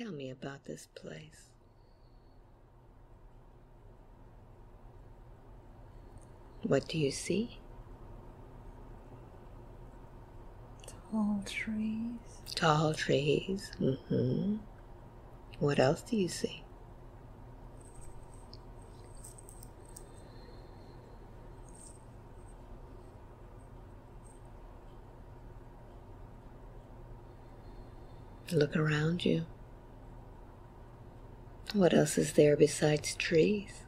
Tell me about this place. What do you see? Tall trees. Tall trees. Mm-hmm. What else do you see? Look around you. What else is there besides trees?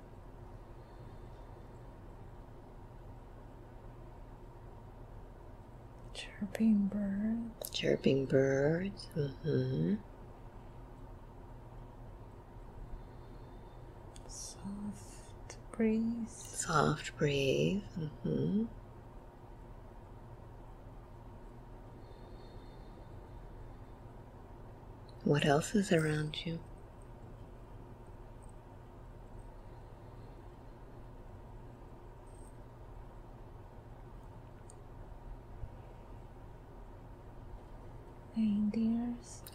Chirping birds. Chirping birds. Mm-hmm. Soft breeze. Soft breeze. Mm-hmm. What else is around you?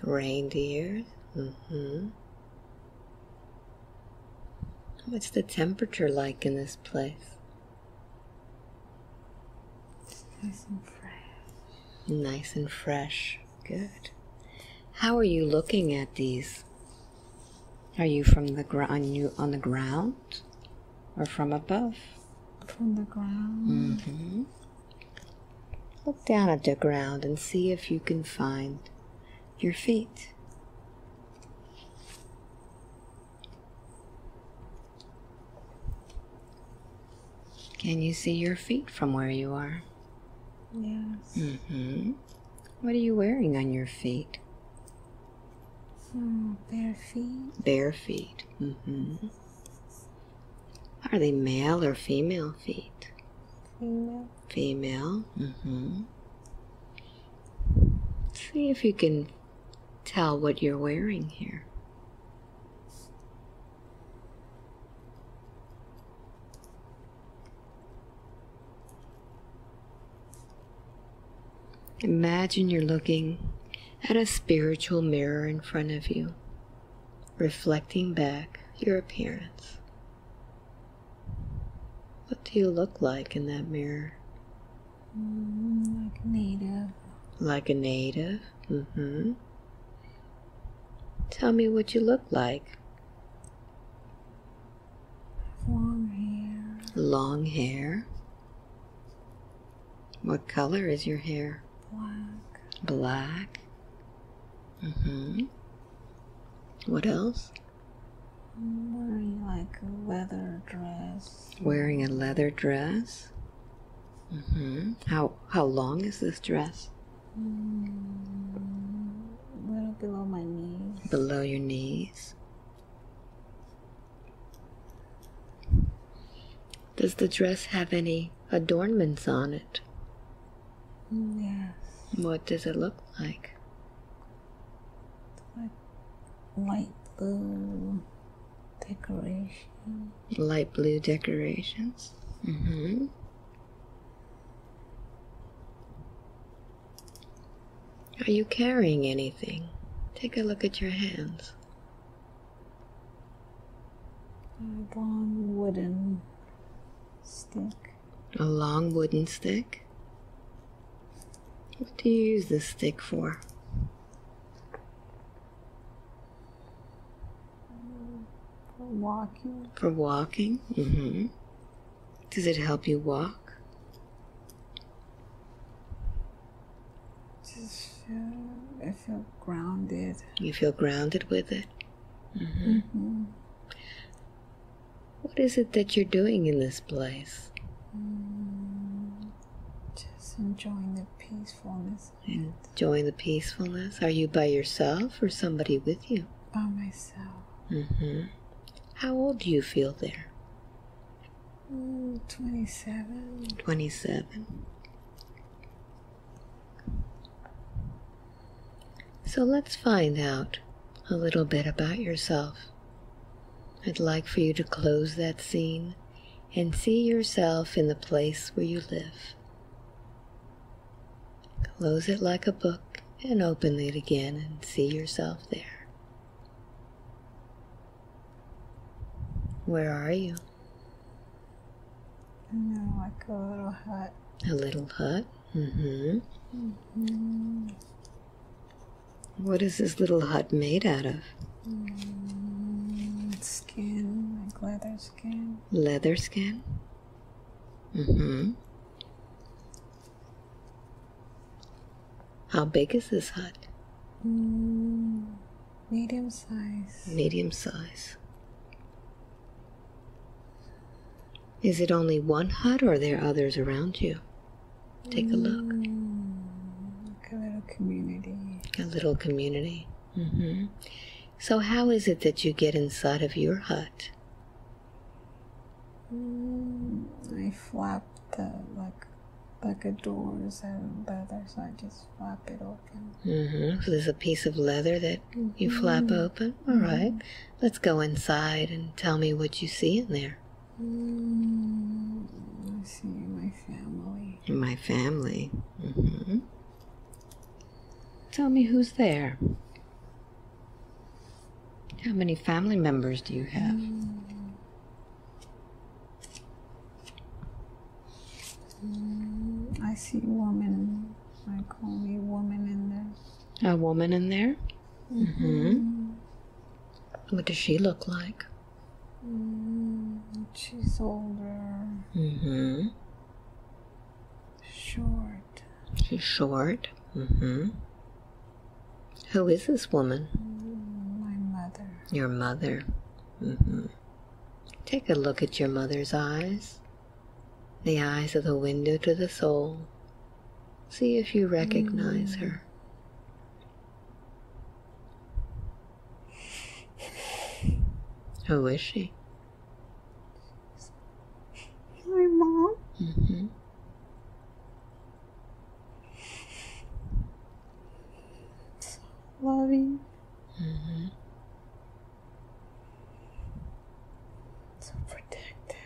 Reindeers. Reindeers. Mm-hmm. What's the temperature like in this place? Nice and fresh. Nice and fresh. Good. How are you looking at these? Are you from the ground you on the ground or from above? From the ground. Mm-hmm. Look down at the ground and see if you can find your feet. Can you see your feet from where you are? Yes. Mm-hmm. What are you wearing on your feet? Hmm, bare feet. Bare feet. Mm-hmm. Are they male or female feet? Female. Female. Mm-hmm. See if you can tell what you're wearing here. Imagine you're looking at a spiritual mirror in front of you, reflecting back your appearance. What do you look like in that mirror? Mm, like native. Like a native? Mm-hmm. Tell me what you look like. Long hair. Long hair. What color is your hair? Black. Black. Mm-hmm. What else? I'm wearing like a leather dress. Wearing a leather dress. Mm-hmm. How how long is this dress? Mm, a little below my knees. Below your knees. Does the dress have any adornments on it? Yes. What does it look like? Like light blue decoration. Light blue decorations. Mm-hmm. Are you carrying anything? Take a look at your hands. A long wooden stick. A long wooden stick. What do you use this stick for? For walking. For walking? Mm-hmm. Does it help you walk? Just feel, I feel grounded. You feel grounded with it? Mm-hmm. Mm-hmm. What is it that you're doing in this place? Mm, just enjoying the peacefulness Enjoying the peacefulness? Are you by yourself or somebody with you? by myself. Mm-hmm. How old do you feel there? Mm, 27. 27. So let's find out a little bit about yourself. I'd like for you to close that scene and see yourself in the place where you live. Close it like a book and open it again and see yourself there. Where are you? I'm in like a little hut. A little hut? Mm-hmm. Mm-hmm. What is this little hut made out of? mm, skin, like leather skin. Leather skin? Mm-hmm. How big is this hut? Mm, medium size. Medium size. Is it only one hut or are there others around you? Take a look. Mm, a little community. A little community. Mm-hmm. So, how is it that you get inside of your hut? Mm, I flap the like like a door is a leather, so I just flap it open. Mm-hmm. So, there's a piece of leather that you flap open. All right. Let's go inside and tell me what you see in there. Mm, I see my family. My family. Mm-hmm. Tell me who's there. How many family members do you have? Mm, I see woman. I call me woman in there. A woman in there? Mm-hmm. What does she look like? Mm, she's older, Mm-hmm. short. She's short. Mm-hmm. Who is this woman? Mm, my mother. Your mother. Mm-hmm. Take a look at your mother's eyes. The eyes of the window to the soul. See if you recognize her. Who is she? My mom. Mm-hmm. Loving. Mm-hmm. So protective.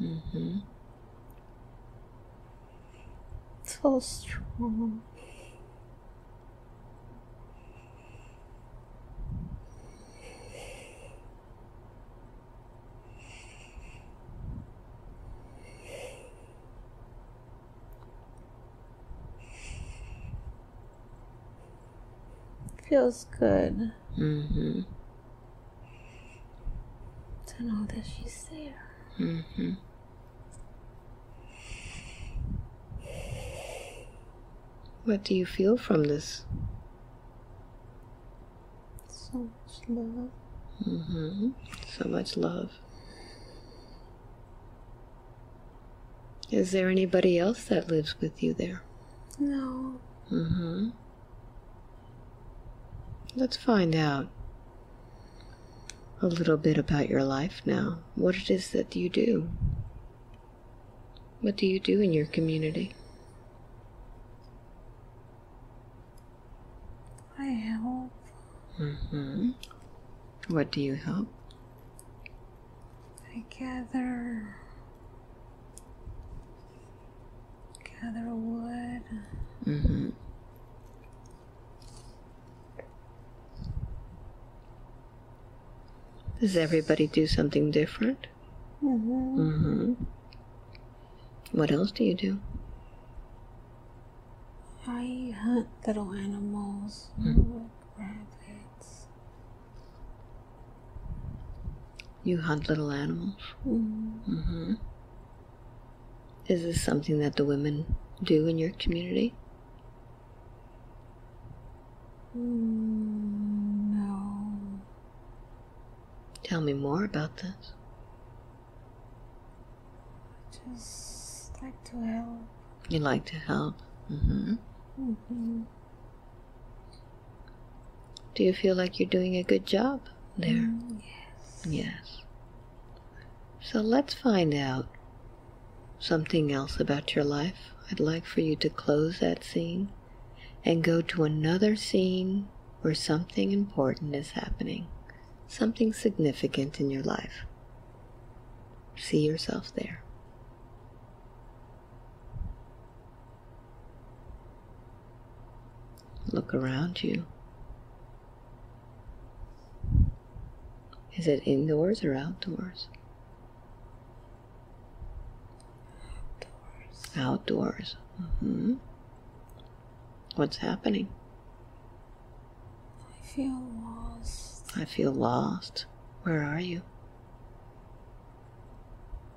Mm-hmm. So strong. Feels good Mm-hmm. to know that she's there. Mm-hmm. What do you feel from this? So much love. Mm-hmm. So much love. Is there anybody else that lives with you there? No. Mm-hmm. Let's find out a little bit about your life now. What it is that you do. What do you do in your community? I help. Mm-hmm. What do you help? I gather. Gather wood. Mm-hmm. Does everybody do something different? Mm-hmm. Mm-hmm. What else do you do? I hunt little animals like You hunt little animals. Mm. Mm-hmm. Is this something that the women do in your community? Mm, no. Tell me more about this. I Just like to help. You like to help. Mm-hmm. Mm-hmm. Do you feel like you're doing a good job there? Mm, yes. Yes. So let's find out something else about your life. I'd like for you to close that scene and go to another scene where something important is happening, something significant in your life. See yourself there. Look around you. Is it indoors or outdoors? Doors. Outdoors. hmm What's happening? I feel lost I feel lost. Where are you?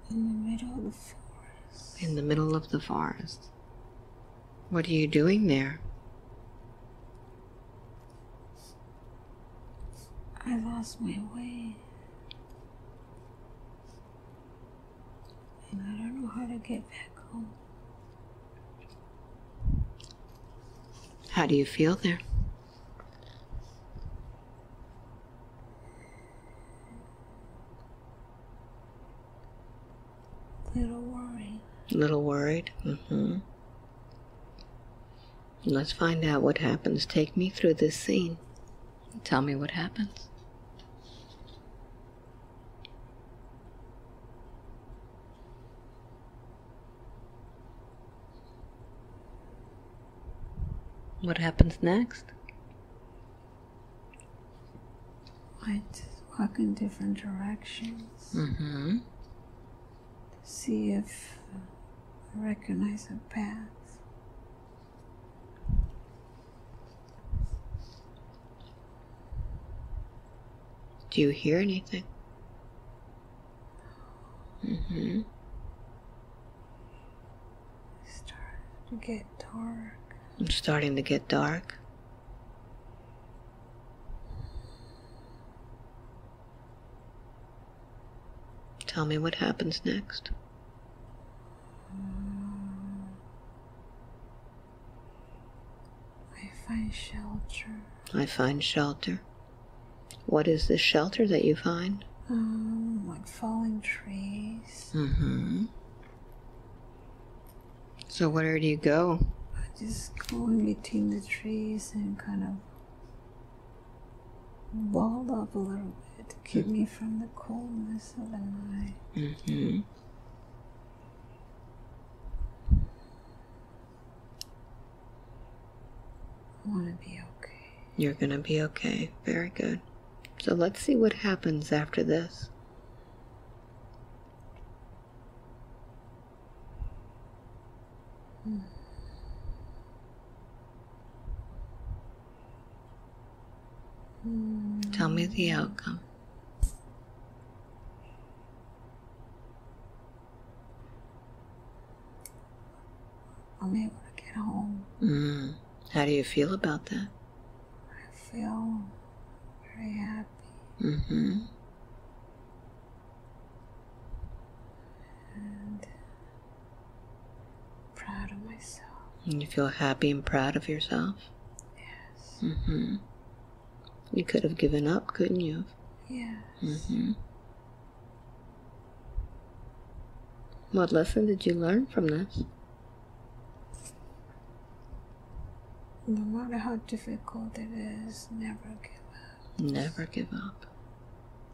in the middle of the forest. In the middle of the forest. What are you doing there? I lost my way. And I don't know how to get back home. How do you feel there? Little worried. Little worried? Mm hmm Let's find out what happens. Take me through this scene. Tell me what happens. What happens next? I just walk in different directions Mm-hmm. to see if I recognize a path. Do you hear anything? Mm-hmm. It started to get dark. It's starting to get dark. Tell me what happens next. I find shelter. I find shelter. What is this shelter that you find? Um, like falling trees. Mm-hmm. So where do you go? Just go in between the trees and kind of ball up a little bit to keep me from the coldness of the night. Mm-hmm. I want to be okay. You're gonna be okay. Very good. So let's see what happens after this. Tell me the outcome. I'm able to get home. Mm. How do you feel about that? I feel very happy. Mm-hmm. and proud of myself. And you feel happy and proud of yourself? Yes. Mm-hmm. You could have given up, couldn't you? Yeah. Mm-hmm. What lesson did you learn from this? No matter how difficult it is, never give up. Never give up.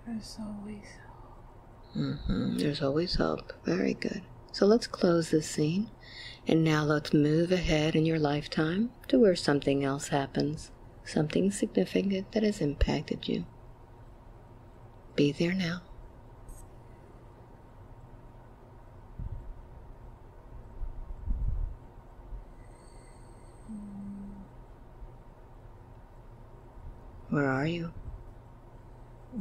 There's always hope. Mm-hmm. There's always hope. Very good. So let's close this scene. And now let's move ahead in your lifetime to where something else happens. Something significant that has impacted you. Be there now. Where are you?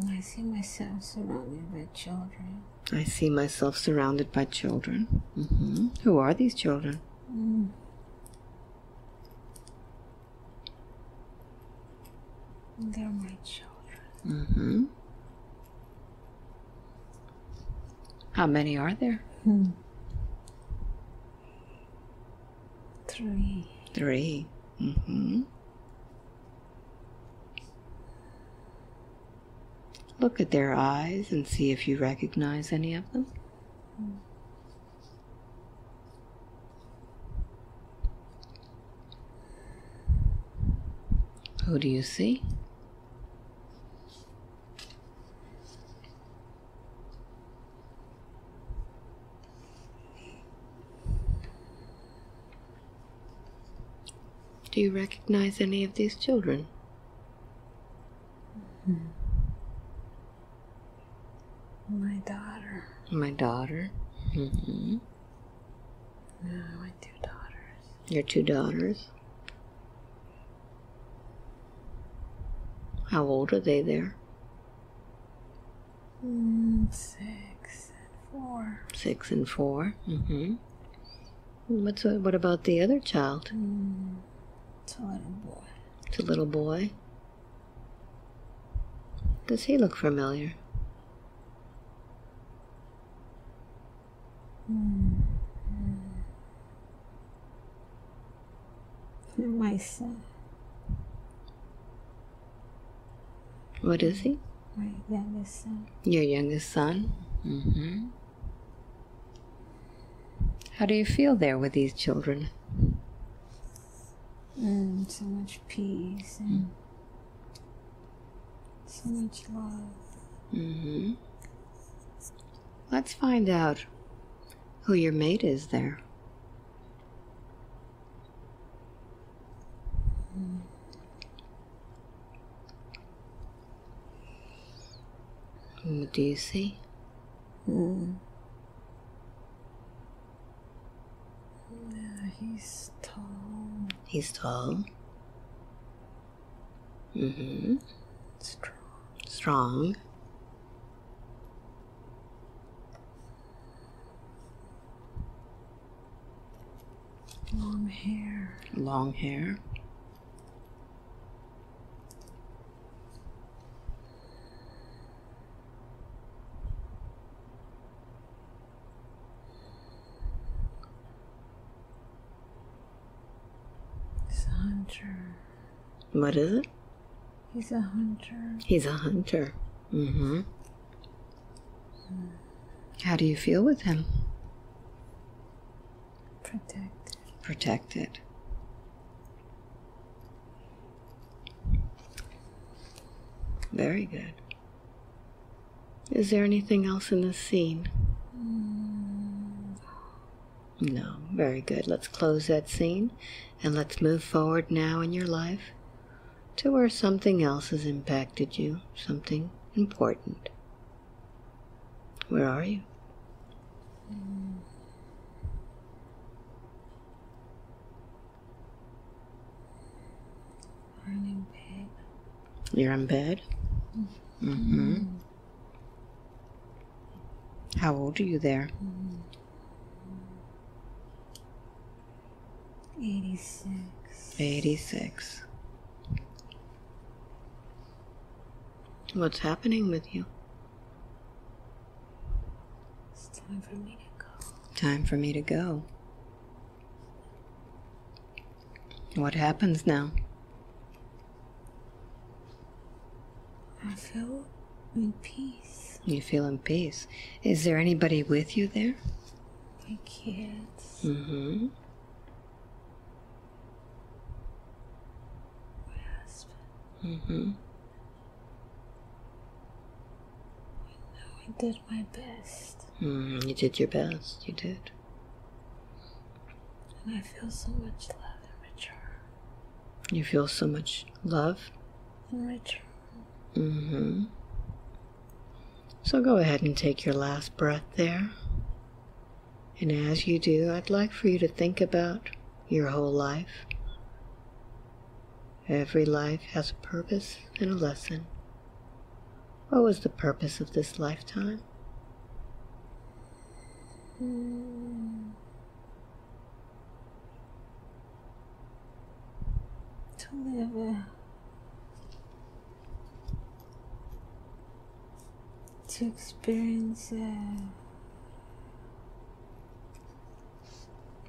I see myself surrounded by children. I see myself surrounded by children. hmm Who are these children? Mm. They're my children. hmm How many are there? Hmm. Three. Three. hmm Look at their eyes and see if you recognize any of them. Who do you see? Do you recognize any of these children? My daughter. My daughter. hmm No, my two daughters. Your two daughters. How old are they there? Mm, six and four. Six and 4 Mm-hmm. What's what about the other child? Mm, it's a little boy. It's a little boy. Does he look familiar? Mm. Mm. My son. What is he? My youngest son. Your youngest son? Mm-hmm. How do you feel there with these children? Mm, so much peace and so much love. Mm-hmm. Let's find out who your mate is there. What do you see? Mm. Yeah, he's tall, He's tall. Mm-hmm. strong. Strong. Long hair. Long hair. He's a hunter. What is it? He's a hunter. He's a hunter. Mm-hmm. How do you feel with him? Protected. Protected. Very good. Is there anything else in this scene? No. Very good. Let's close that scene and let's move forward now in your life to where something else has impacted you, something important. Where are you? Running bed. You're in bed? Mm-hmm. How old are you there? 86. 86. What's happening with you? It's time for me to go. Time for me to go. What happens now? I feel in peace. You feel in peace. Is there anybody with you there? My kids. Mm-hmm. My husband. Mm-hmm. I did my best. Mm, you did your best. You did. And I feel so much love in return. You feel so much love. In return. Mm-hmm. So go ahead and take your last breath there. And as you do, I'd like for you to think about your whole life. Every life has a purpose and a lesson. What was the purpose of this lifetime? Mm. To live a to experience uh,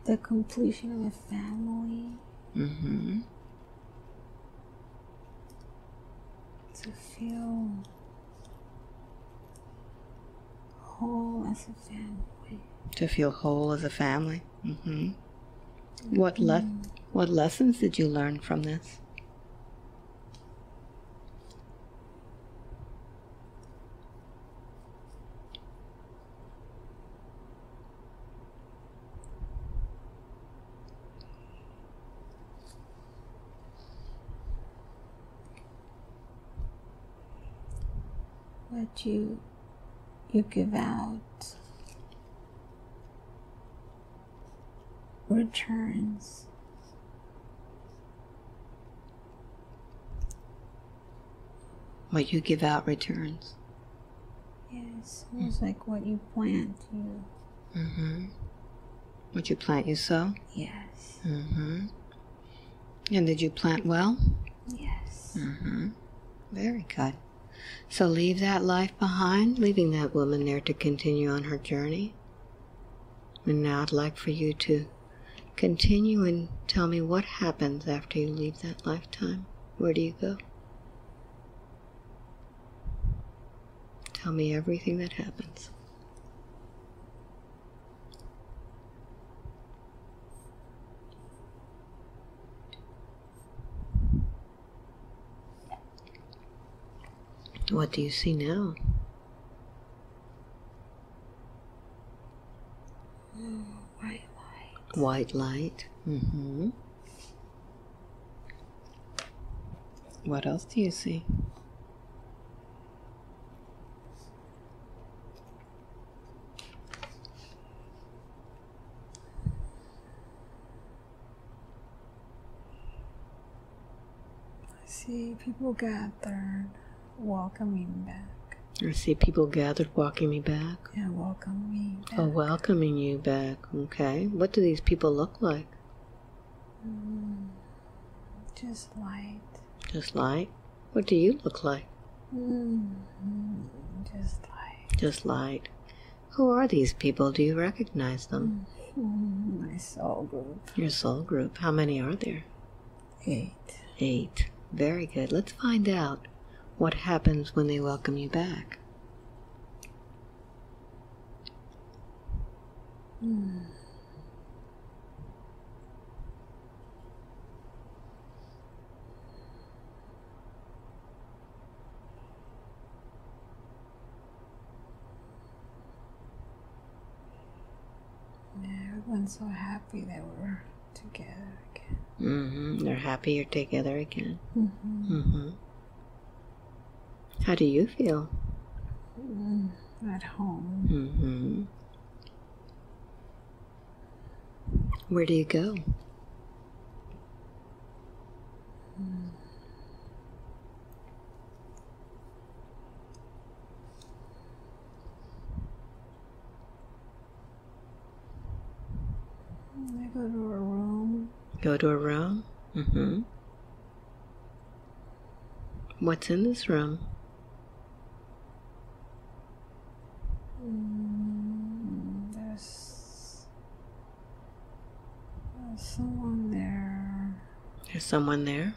the completion of a family, Mm-hmm. to feel whole as a family. To feel whole as a family. Mm-hmm. What le- What lessons did you learn from this? What you you give out returns. What you give out returns. Yes, it's like what you plant, you. Mm-hmm. What you plant, you sow. Yes. Mm-hmm. And did you plant well? Yes. Mm-hmm. Very good. So leave that life behind, leaving that woman there to continue on her journey. And now I'd like for you to continue and tell me what happens after you leave that lifetime. Where do you go? Tell me everything that happens. What do you see now? White light. White light. Mm-hmm. What else do you see? I see people gathered, welcoming back. I see people gathered walking me back. Yeah, welcome me back. Oh, welcoming you back. Okay. What do these people look like? Mm, just light. Just light? What do you look like? Mm, just light. Just light. Who are these people? Do you recognize them? Mm, my soul group. Your soul group. How many are there? Eight. Eight. Very good. Let's find out what happens when they welcome you back. Mm. Yeah, everyone's so happy that we're together again. Mm-hmm. They're happy you're together again. Mm-hmm. Mm-hmm. How do you feel? Mm, at home. Mm-hmm. Where do you go? I go to a room. Go to a room? Mm-hmm. What's in this room? Mm, there's, there's someone there. There's someone there.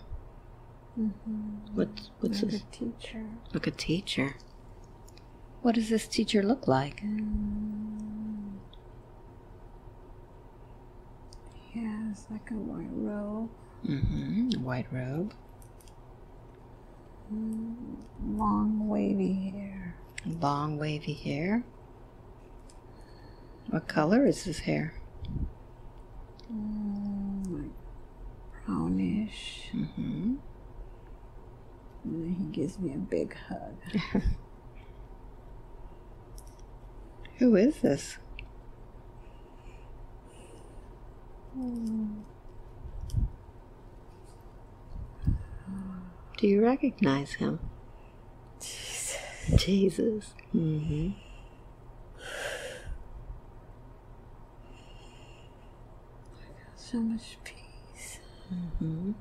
Mm-hmm. What's what's like this? a teacher. Look, a teacher. What does this teacher look like? Mm. He has like a white robe, Mm-hmm. White robe. mm, long wavy hair. Long wavy hair. What color is his hair? Like brownish. Mm-hmm. And then he gives me a big hug. Who is this? Mm. Do you recognize him? Jesus. Jesus. Mm-hmm. So much peace. Mm-hmm.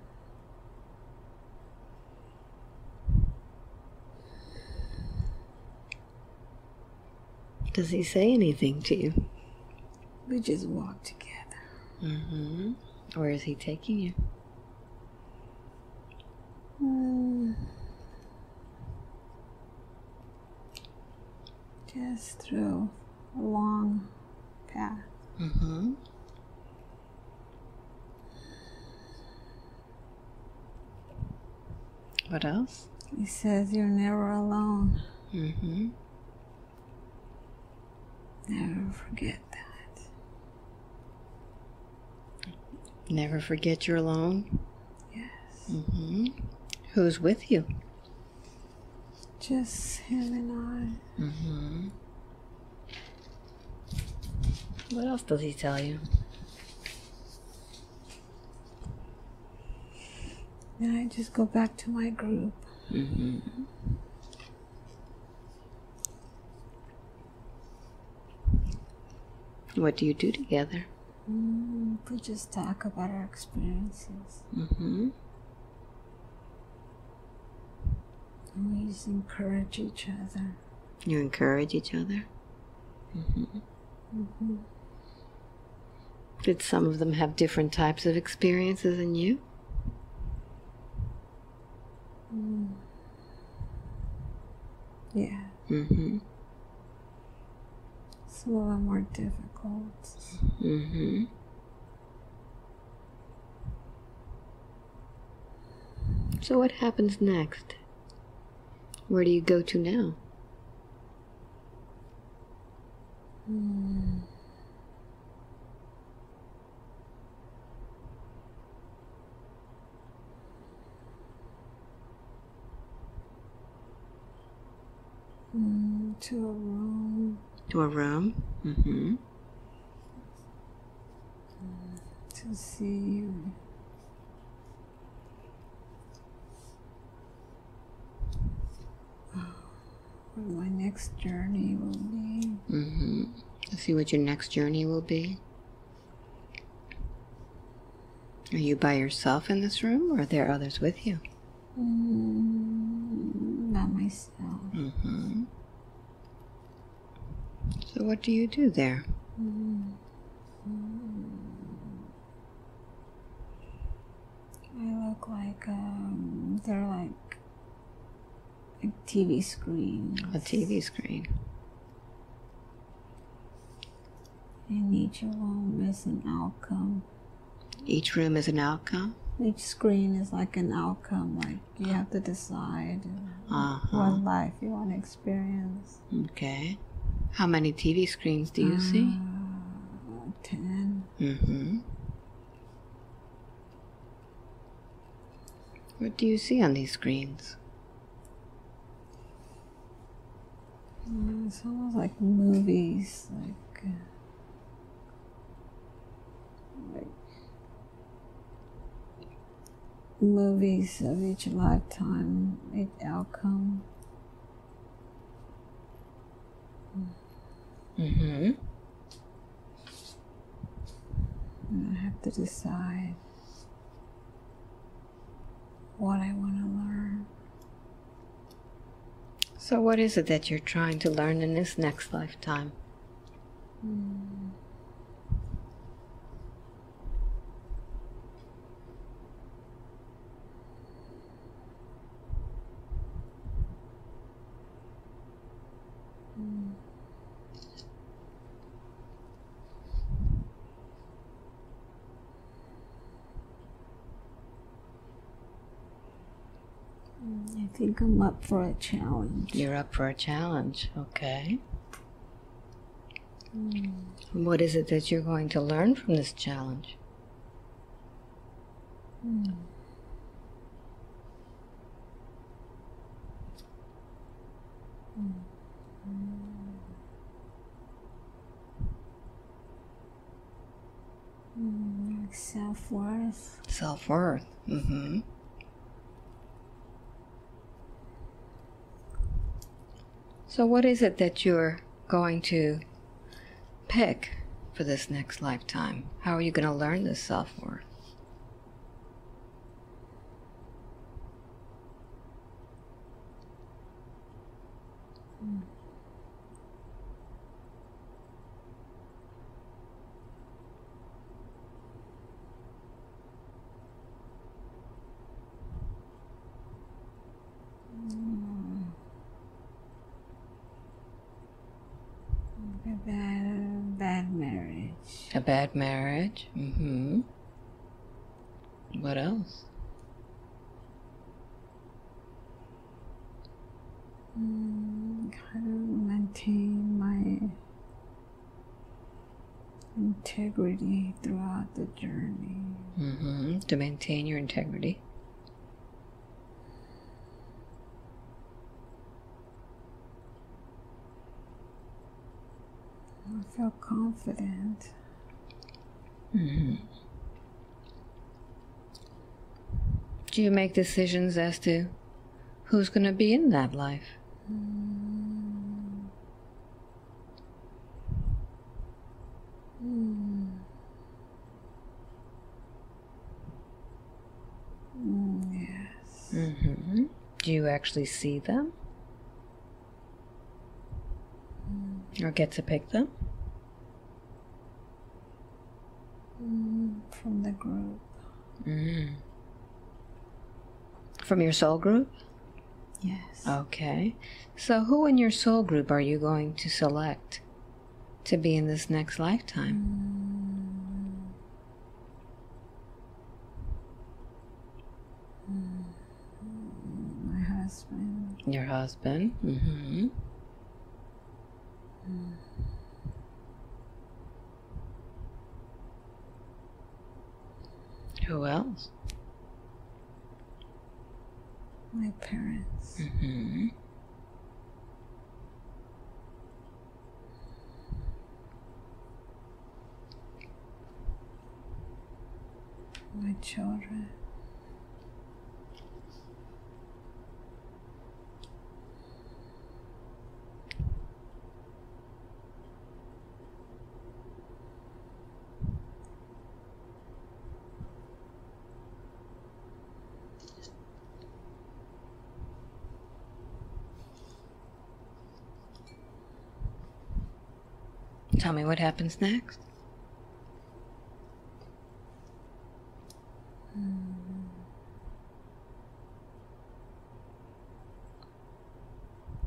Does he say anything to you? We just walk together. Mm-hmm. Where is he taking you? Mm. Just through a long path. Mm-hmm. What else? He says, You're never alone. Mm-hmm. Never forget that. Never forget you're alone? Yes. Mm-hmm. Who's with you? Just him and I. Mm-hmm. What else does he tell you? Then I just go back to my group. Mm-hmm. What do you do together? Mm, we just talk about our experiences. Mm-hmm. And we just encourage each other. You encourage each other. Mm-hmm. Mm-hmm. Did some of them have different types of experiences than you? Mm. Yeah, Mm-hmm. some of them were difficult. Mm-hmm. So what happens next? Where do you go to now? Mm. Mm, to a room To a room? Mm-hmm. to see what my next journey will be. Mm-hmm. See what your next journey will be. Are you by yourself in this room or are there others with you? Mm, not myself. Mm-hmm. So what do you do there? Mm. I look like um, they're like a TV screen. A TV screen. And each room is an outcome. Each room is an outcome? Each screen is like an outcome. Like you have to decide Uh-huh. what life you want to experience. Okay. How many TV screens do you see? Uh, Ten. Mm-hmm. What do you see on these screens? Mm, It's almost like movies, like, uh, like movies of each lifetime, each outcome. Mm-hmm. And I have to decide what I want to learn. So what is it that you're trying to learn in this next lifetime? Mm. Mm, I think I'm up for a challenge. You're up for a challenge, okay. Mm. What is it that you're going to learn from this challenge? Mm. Mm, like self worth. Self-worth. Mm-hmm. So what is it that you're going to pick for this next lifetime? How are you going to learn this self-worth? A bad, bad marriage. A bad marriage. Mm-hmm. What else? Mm, how to maintain my integrity throughout the journey. Mm-hmm. To maintain your integrity. I feel confident. Hmm Do you make decisions as to who's going to be in that life? Mm. Mm. Mm, yes. hmm Do you actually see them? Or get to pick them? Mm, from the group. Mm. From your soul group? Yes. Okay. So, who in your soul group are you going to select to be in this next lifetime? Mm. My husband. Your husband? Mm-hmm. Who else? My parents. Mm-hmm. My children. Tell me what happens next.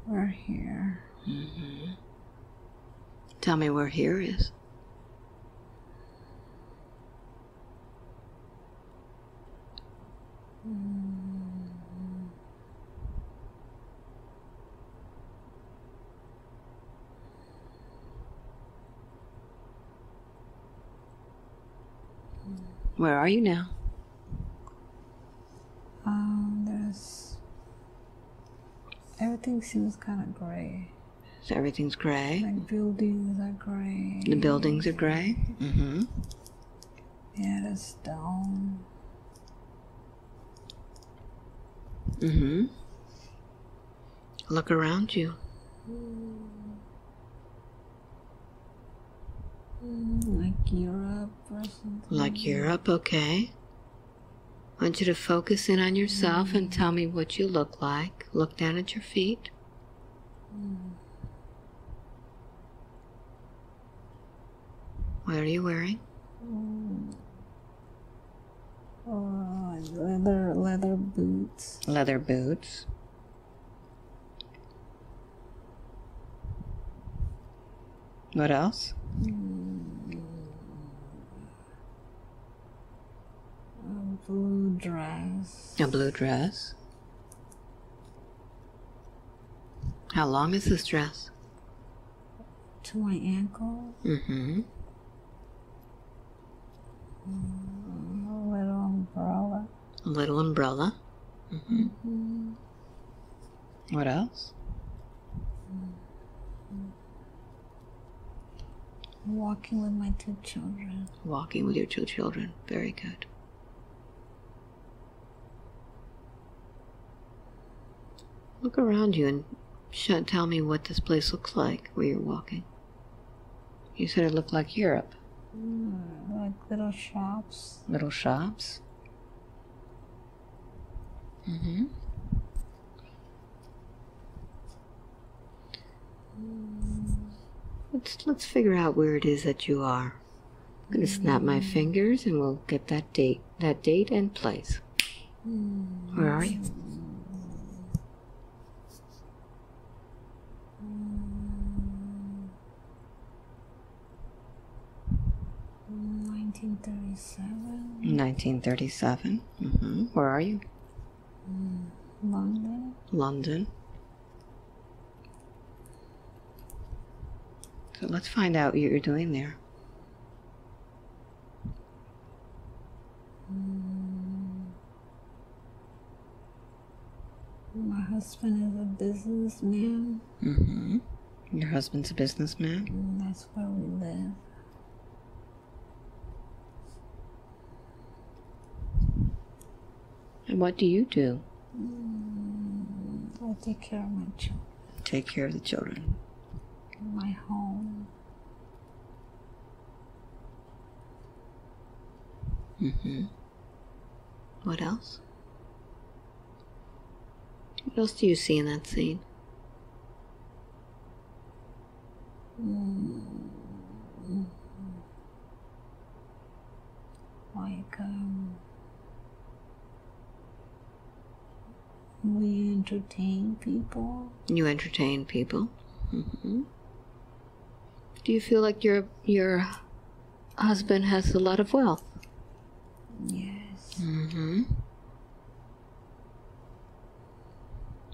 We're here. Mm-hmm. Tell me where here is. Where are you now? Um, there's. Everything seems kind of gray. So everything's gray. Like buildings are gray. The buildings are gray. Mm-hmm. Yeah, the stone. Mm-hmm. Look around you. Mm, Mm, like Europe or something. Like Europe, okay. I want you to focus in on yourself and mm. tell me what you look like. Look down at your feet. Mm. What are you wearing? Mm. Oh, leather leather boots. Leather boots. What else? A blue dress. A blue dress. How long is this dress? To my ankle. Mm-hmm. A little umbrella. A little umbrella. Mm-hmm. Mm. What else? Walking with my two children. Walking with your two children. Very good. Look around you and sh- tell me what this place looks like where you're walking. You said it looked like Europe. Mm, like little shops. Little shops. Mm-hmm. Let's let's figure out where it is that you are. I'm gonna snap my fingers and we'll get that date, that date and place. Where are you? Nineteen thirty-seven. 1937. Mm-hmm. Where are you? London. London. So let's find out what you're doing there. My husband is a businessman. Mm-hmm. Your husband's a businessman. And That's where we live. And what do you do? Mm, I take care of my children, Take care of the children. my home. Mm-hmm. What else? What else do you see in that scene? Mm. Like, um, we entertain people. You entertain people. hmm Do you feel like your your husband has a lot of wealth? Yes. Mm-hmm.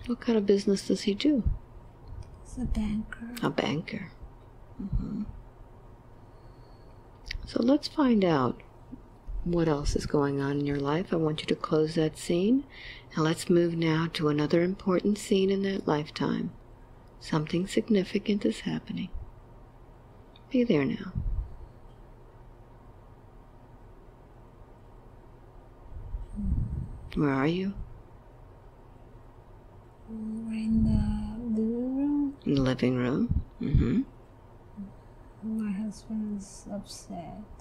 What kind of business does he do? He's a banker. A banker. Mm-hmm. So let's find out what else is going on in your life. I want you to close that scene. And let's move now to another important scene in that lifetime. Something significant is happening. Be there now. Where are you? We're in the living room. In the living room. Mm-hmm. My husband is upset.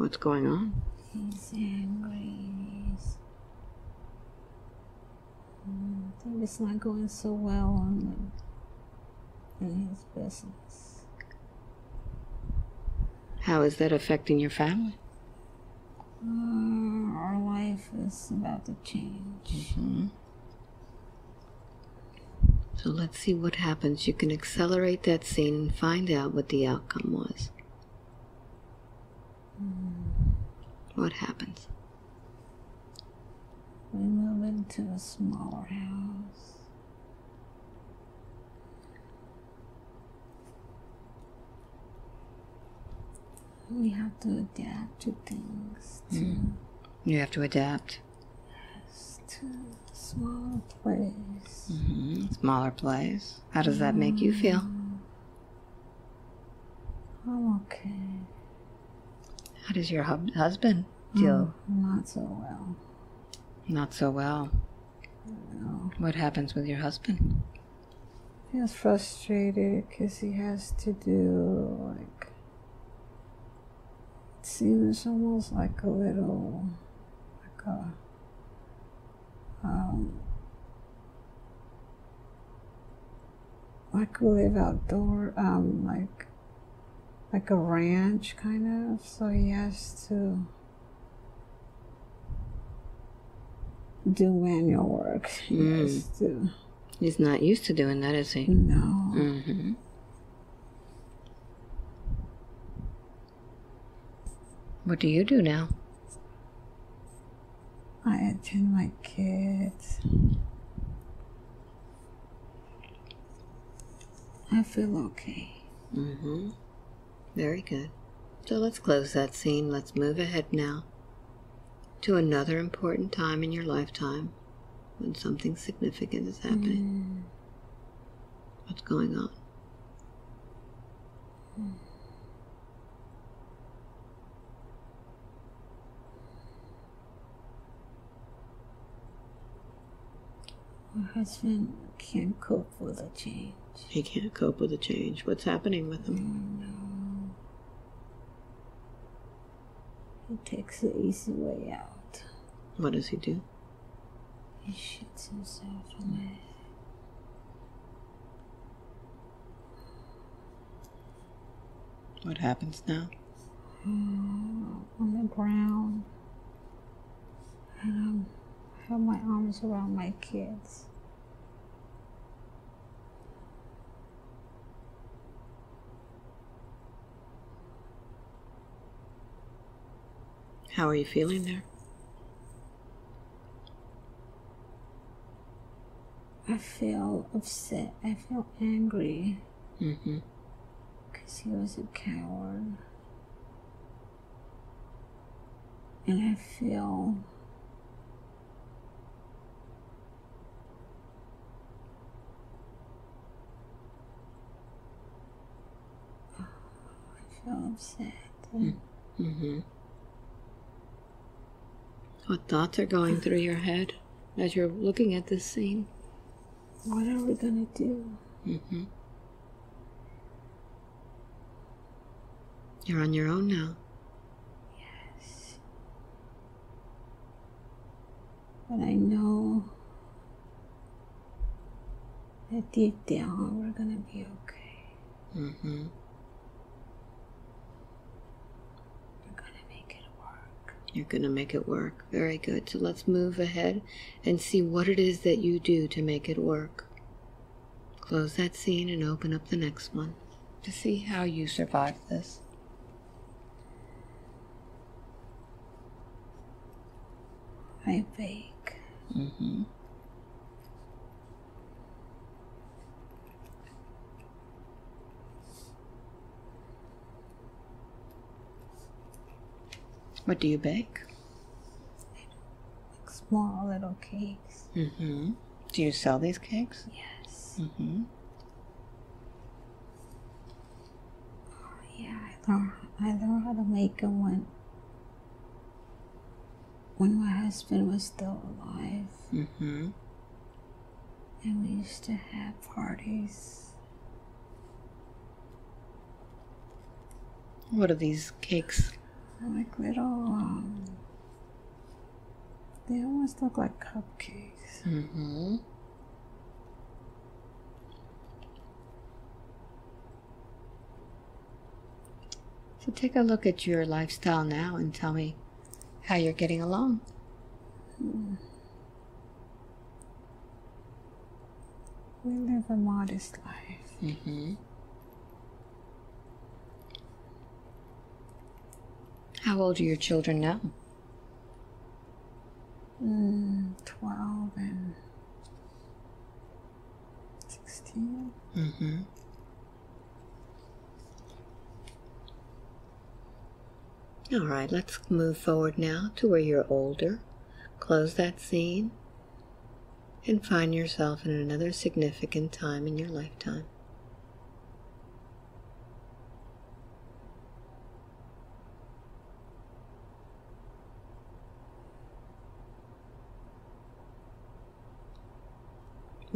What's going on? He's angry. He's. Mm, I think it's not going so well on the, in his business. How is that affecting your family? Uh, our life is about to change. hmm So let's see what happens. You can accelerate that scene and find out what the outcome was. What happens? We move into a smaller house. We have to adapt to things, to, You have to adapt. to a small place. hmm Smaller place. How does that make you feel? I'm okay. How does your hub- husband feel? Mm, Not so well. Not so well. No. What happens with your husband? Feels frustrated because he has to do like. It seems almost like a little, like a. Um, like we live outdoor, um, like, like a ranch kind of. So he has to do manual work. He Mm. has to. He's not used to doing that, is he? No. Mm-hmm. What do you do now? I attend my kids. I feel okay. Mm-hmm. Very good. So let's close that scene. Let's move ahead now to another important time in your lifetime when something significant is happening. Mm. What's going on? Mm. My husband can't cope with the change. He can't cope with the change. What's happening with him? No. He takes the easy way out. What does he do? He shoots himself in the head. What happens now? on the ground. And um, I have my arms around my kids. How are you feeling there? I feel upset. I feel angry Mm-hmm. because he was a coward. And I feel I feel upset. Mm-hmm. What thoughts are going through your head as you're looking at this scene? What are we gonna do? Mm-hmm. You're on your own now. Yes. But I know that deep down we're gonna be okay. Mm-hmm. We're gonna make it work. You're going to make it work. Very good. So let's move ahead and see what it is that you do to make it work. Close that scene and open up the next one to see how you survive this. I bake. Mm-hmm. What do you bake? Like small little cakes. Mm-hmm. Do you sell these cakes? Yes. Mm-hmm. Yeah, I learned I learned how to make them when when my husband was still alive, Mm-hmm. and we used to have parties. What are these cakes? Like little, um, they almost look like cupcakes. Mm-hmm. So take a look at your lifestyle now and tell me how you're getting along. We live a modest life. Mm-hmm. How old are your children now? Mm, 12 and 16. Mm-hmm. All right, let's move forward now to where you're older. Close that scene and find yourself in another significant time in your lifetime.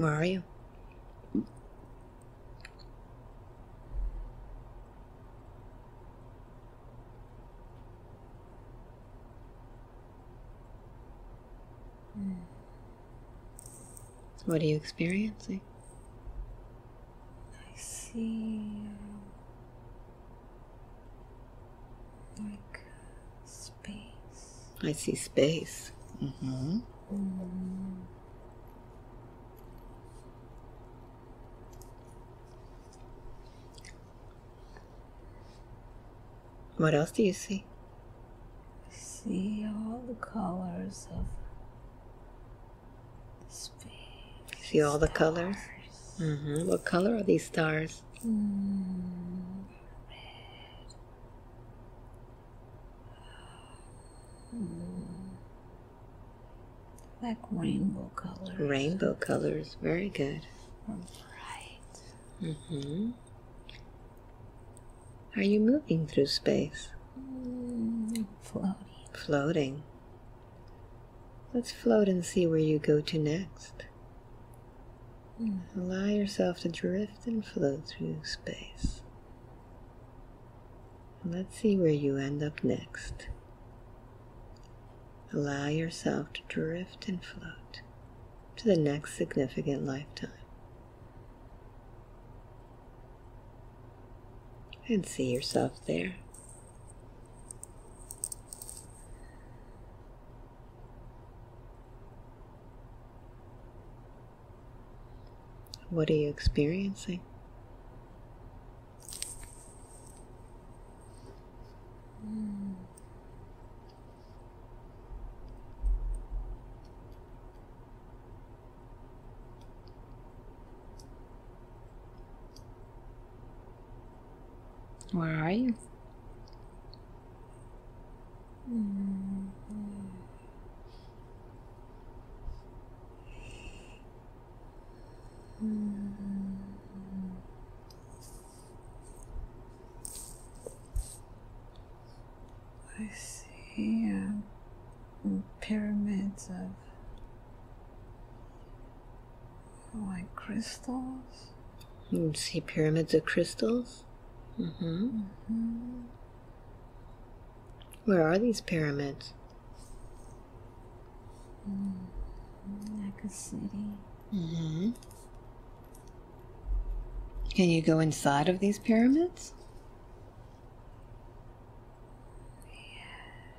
Where are you? What are you experiencing? I see um, like space. I see space. Mm-hmm. What else do you see? I see all the colors of space. See all the colors? Mm-hmm. What color are these stars? Mm, like rainbow colors. Rainbow colors. Very good. Bright. Mm-hmm. Are you moving through space? Mm, floating. Floating. Let's float and see where you go to next. Mm. Allow yourself to drift and float through space. Let's see where you end up next. Allow yourself to drift and float to the next significant lifetime. And see yourself there. What are you experiencing? Where are you? I see uh, pyramids of like crystals. You see pyramids of crystals? Mm-hmm. Mm-hmm. Where are these pyramids? Like a city. Mm-hmm. Can you go inside of these pyramids?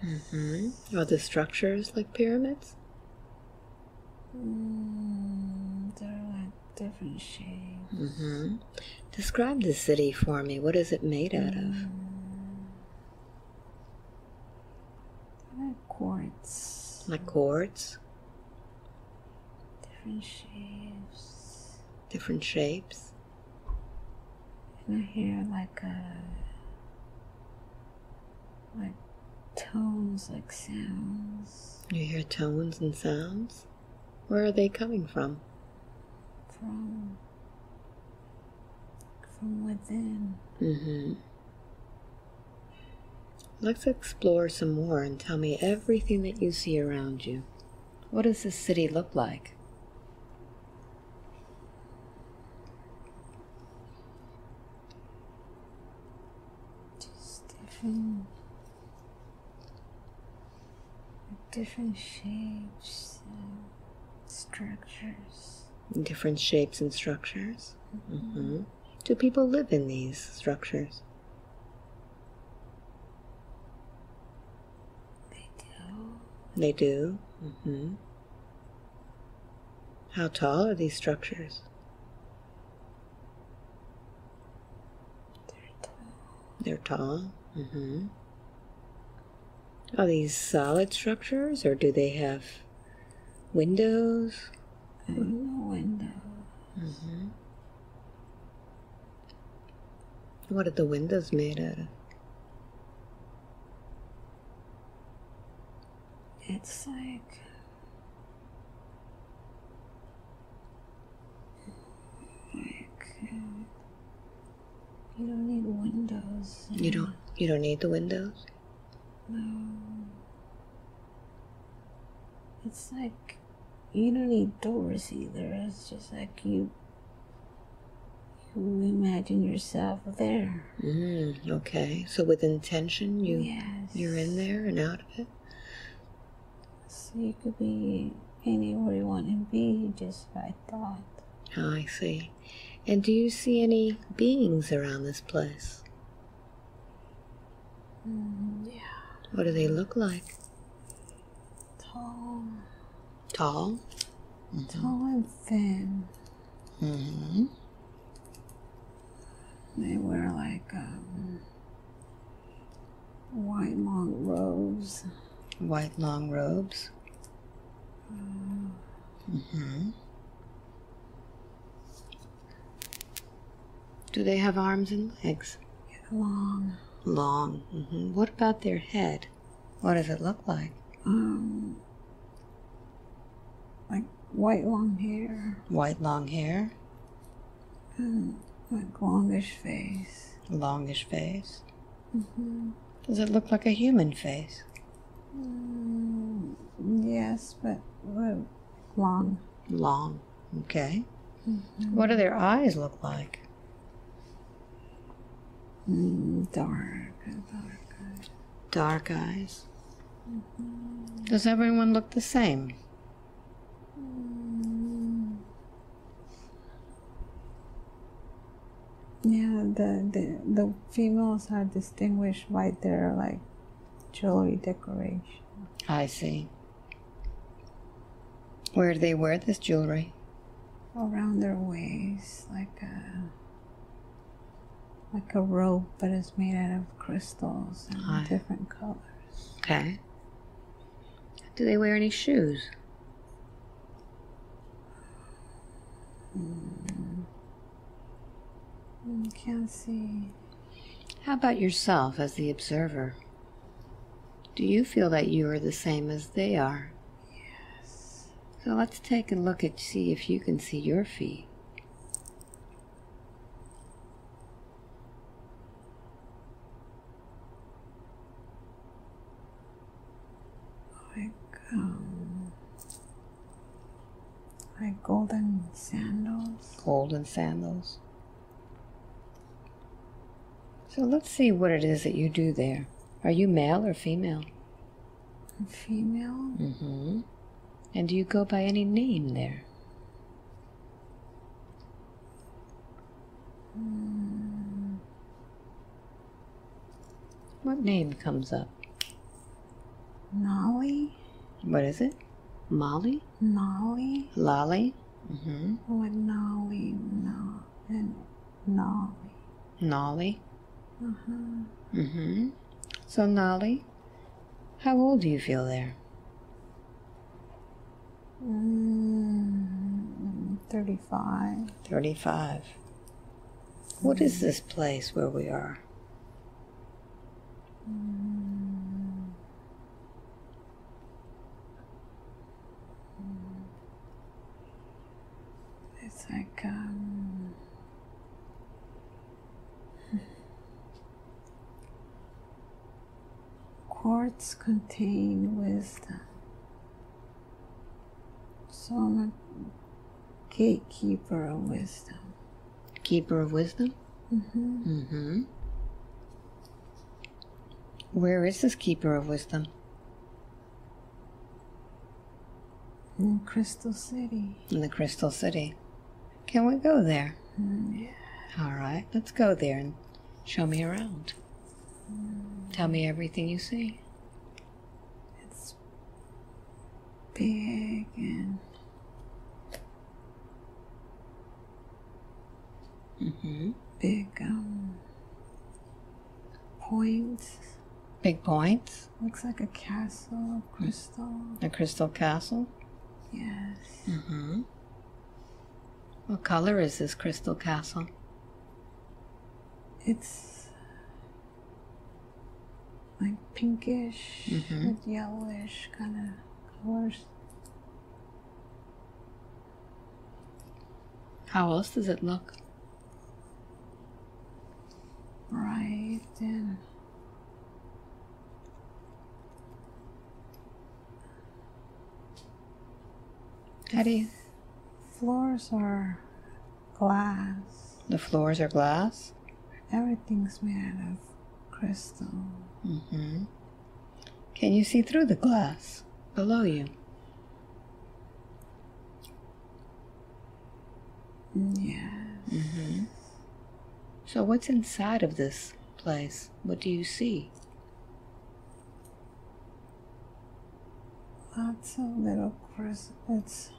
Mm-hmm. Are the structures like pyramids? Mm, different shapes. Mm-hmm. Describe the city for me. What is it made out of? Mm. They're like quartz. Like quartz, Different shapes. different shapes. And I hear like a like tones, like sounds You hear tones and sounds. Where are they coming from? From from within. Mm-hmm. Let's explore some more and tell me everything that you see around you. What does this city look like? Just different different shapes and structures. Different shapes and structures. Mm-hmm. Do people live in these structures? They do. They do. Mm-hmm. How tall are these structures? They're tall. They're tall. Mm-hmm. Are these solid structures or do they have windows window. Mm-hmm. What are the windows made out of? It's like like you don't need windows. You don't you don't need the windows? No. It's like you don't need doors either. It's just like you imagine yourself there. Mm, okay. So with intention you yes. you're in there and out of it? So you could be anywhere you want to be just by thought. Oh, I see. And do you see any beings around this place? Mm, yeah. What do they look like? Tall, Tall? tall and thin. Mm-hmm. They wear like um, white long robes. White long robes. Mm-hmm. Do they have arms and legs? Long, Long. hmm What about their head? What does it look like? um, like white long hair White long hair, and like longish face. longish face. Mm-hmm. Does it look like a human face? Mm, yes, but long. Long. Okay. What do their eyes look like? Mm, dark, dark. Dark eyes. Does everyone look the same? Yeah, the, the the females are distinguished by their like jewelry decoration I see. Where do they wear this jewelry? around their waist, like a like a rope, but it's made out of crystals and Aye. different colors. Okay. Do they wear any shoes? Mm, can't see. How about yourself as the observer? Do you feel that you are the same as they are? Yes. So let's take a look at see if you can see your feet. like um, like golden sandals. Golden sandals. So let's see what it is that you do there. Are you male or female? Female. Mm-hmm. And do you go by any name there? Mm, What name comes up? Nolly. What is it? Molly? Nolly. Lolly? Mm-hmm. What Nolly? No. And Nolly. Nolly? Uh-huh. Mm-hmm. So Nolly, how old do you feel there? Mm, 35. 35. What is this place where we are? Mm, It's like um quartz contain wisdom. So I'm a gatekeeper of wisdom. Keeper of Wisdom? hmm Mm-hmm. Where is this Keeper of Wisdom? In Crystal City. In the Crystal City. Can we go there? Mm, yeah. All right, let's go there and show me around. Tell me everything you see. It's big and Mm-hmm. big um points. Big points. Looks like a castle of crystal. A crystal castle. Yes. Mm-hmm. What color is this crystal castle? It's like pinkish Mhm. with yellowish kind of colors. How else does it look? Bright and How do you? floors are glass. The floors are glass. Everything's made out of crystal. Mm-hmm. Can you see through the glass below you? Yes. Mm-hmm. So what's inside of this place? What do you see? Lots of little crystal. It's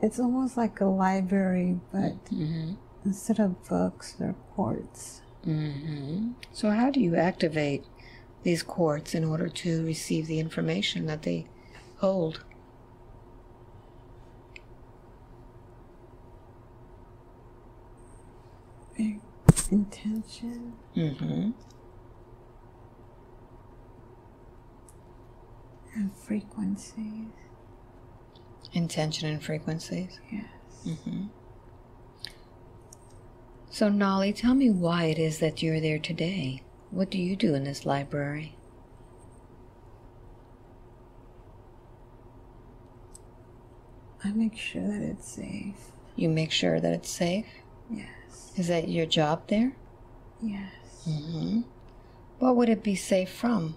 it's almost like a library, but Mm-hmm. instead of books, they're quartz. Mm-hmm. So how do you activate these quartz in order to receive the information that they hold? Intention. Mm-hmm. and frequencies. Intention and frequencies. Yes. Mm-hmm. So Nolly, tell me why it is that you're there today. What do you do in this library? I make sure that it's safe. You make sure that it's safe. Yes. Is that your job there? Yes. Mm-hmm. What would it be safe from?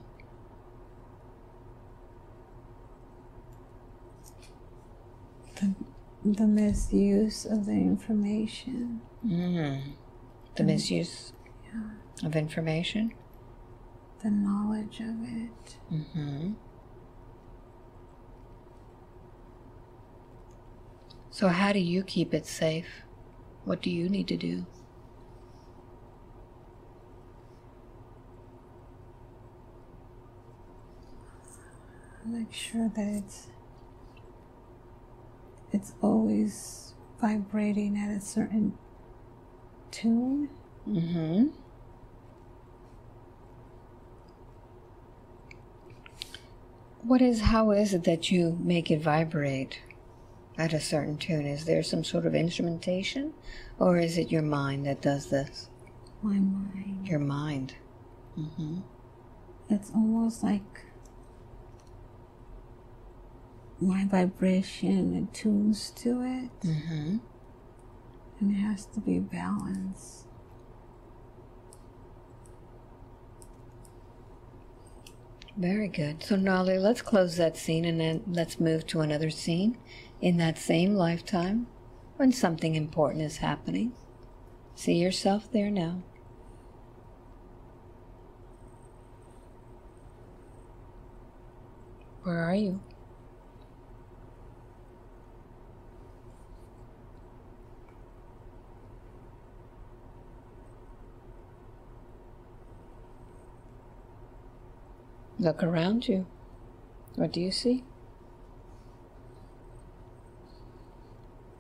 The, the misuse of the information. Mm. The misuse Yeah. of information. The knowledge of it. Mm-hmm. So, how do you keep it safe? What do you need to do? Make sure that it's it's always vibrating at a certain tune. Mm-hmm. What is, how is it that you make it vibrate at a certain tune? Is there some sort of instrumentation or is it your mind that does this? My mind. Your mind. Mm-hmm. It's almost like my vibration attunes to it, Mm-hmm. And it has to be balanced. Very good. So, Nolly, let's close that scene and then let's move to another scene in that same lifetime when something important is happening. See yourself there now. Where are you? Look around you. What do you see?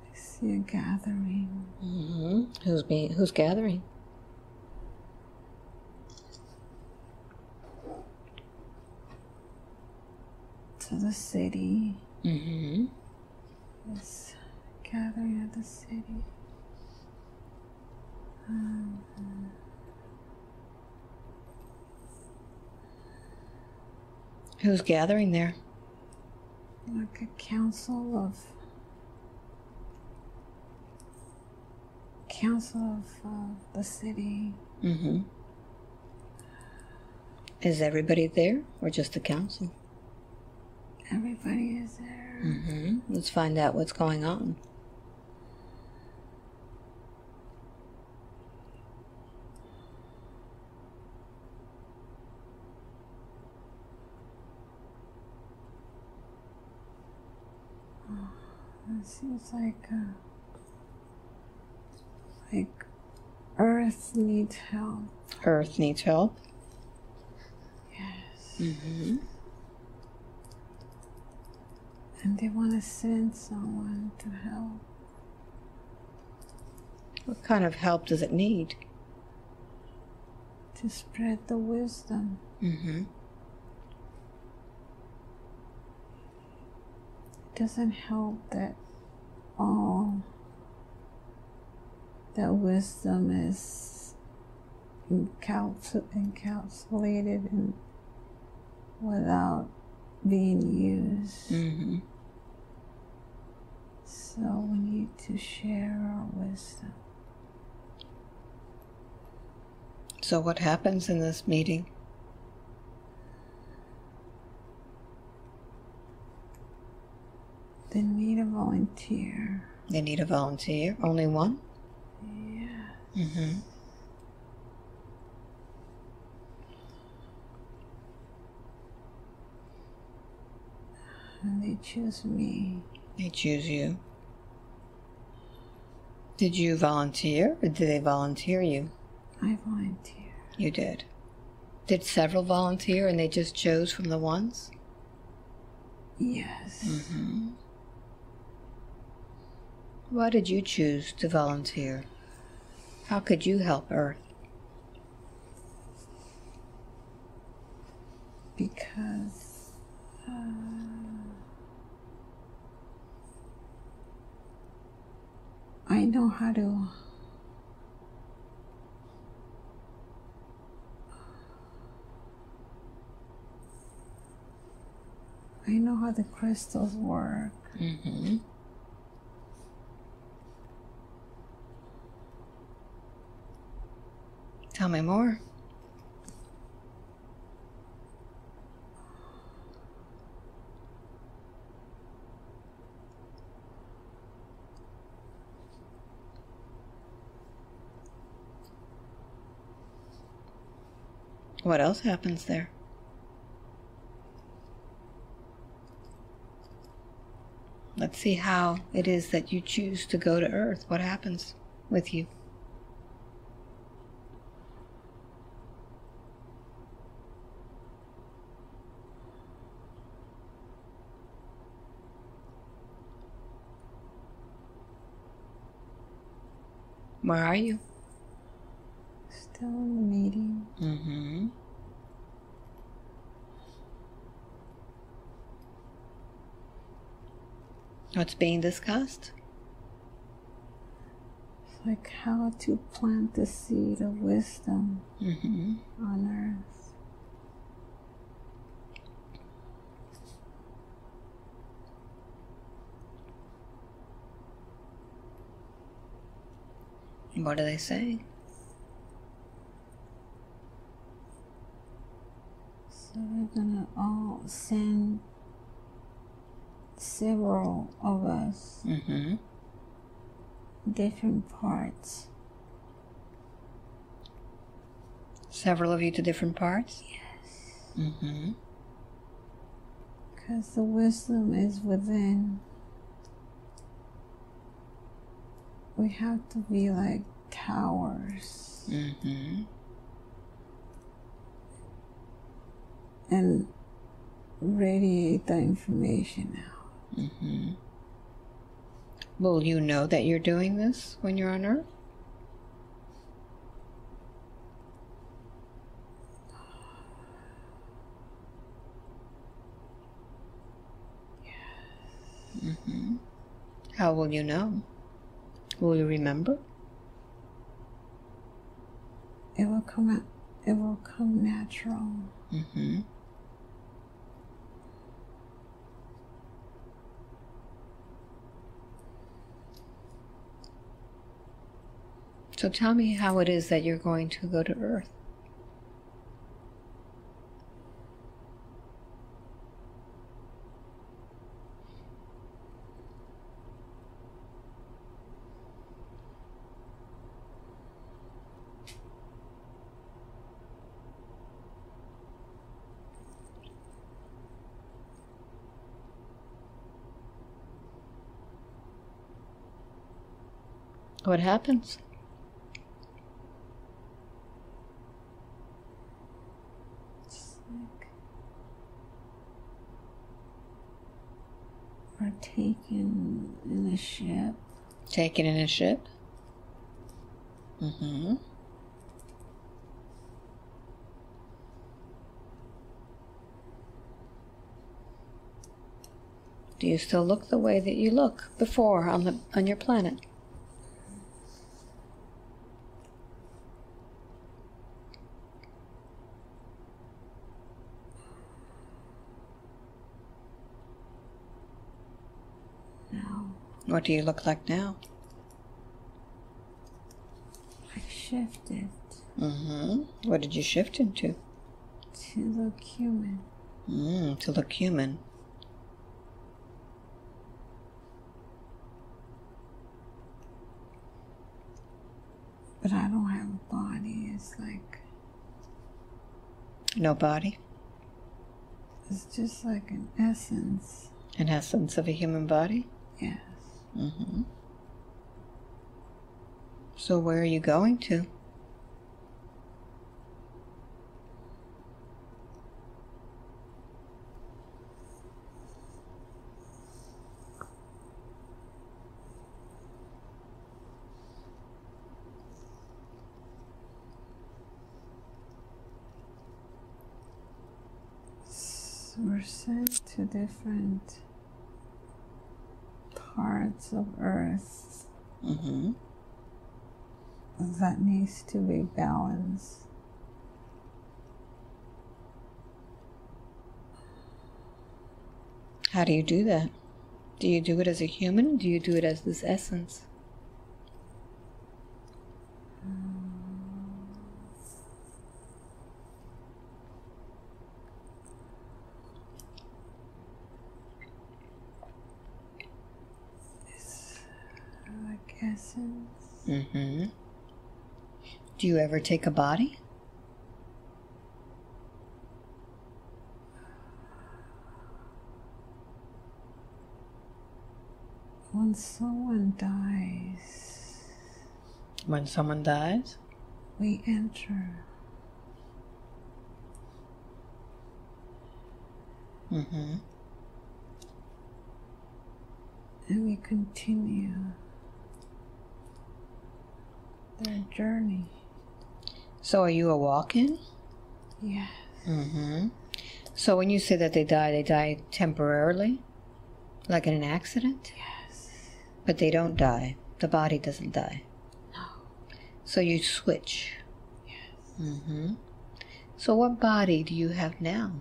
I see a gathering. Mm-hmm. Who's being Who's gathering? to the city. Mm-hmm. This gathering at the city. Um, Who's gathering there? like a council of council of uh, the city. Mm-hmm. Is everybody there, or just the council? Everybody is there. Mm-hmm. Let's find out what's going on. It seems like uh, like Earth needs help. Earth needs help. Yes. Mm-hmm. And they want to send someone to help. What kind of help does it need? to spread the wisdom. Mm-hmm. It doesn't help that all that wisdom is encapsul- encapsulated in without being used. Mm-hmm. So we need to share our wisdom. So what happens in this meeting? They need a volunteer. They need a volunteer. Only one? Yeah. Mm-hmm. And they choose me. They choose you. Did you volunteer or did they volunteer you? I volunteer. You did. Did several volunteer and they just chose from the ones? Yes. Mm-hmm. Why did you choose to volunteer? How could you help Earth? Because uh, I know how to I know how the crystals work. Mm-hmm. Tell me more. What else happens there? Let's see how it is that you choose to go to Earth. What happens with you? Where are you? Still in the meeting. Mm-hmm. What's being discussed? It's like how to plant the seed of wisdom Mm-hmm. on earth. What do they say? So we're gonna all send several of us Mm-hmm. different parts. Several of you to different parts? Yes. Mm-hmm. Because the wisdom is within. We have to be like towers Mm-hmm. and radiate the information out. Mm-hmm. Will you know that you're doing this when you're on Earth? Mm-hmm. How will you know? Will you remember? It will come out. It will come natural. Mm-hmm. So tell me how it is that you're going to go to Earth. What happens? Like we're taken in a ship. Taken in a ship? Mm-hmm. Do you still look the way that you look before on the on your planet? What do you look like now? I shifted Mm-hmm. What did you shift into? to look human. Mm, to look human. But I don't have a body. It's like No body. it's just like an essence. An essence of a human body. Yes. Mm-hmm. So where are you going to? We're sent to different parts of Earth Mm-hmm. that needs to be balanced. How do you do that? Do you do it as a human? Do you do it as this essence? Like essence. Mm-hmm. Do you ever take a body? When someone dies, When someone dies? we enter Mm-hmm. and we continue their journey. So are you a walk-in? Yes. Mm-hmm. So when you say that they die, they die temporarily? Like in an accident? Yes. But they don't die. The body doesn't die. No. So you switch. Yes. Mm-hmm. So what body do you have now?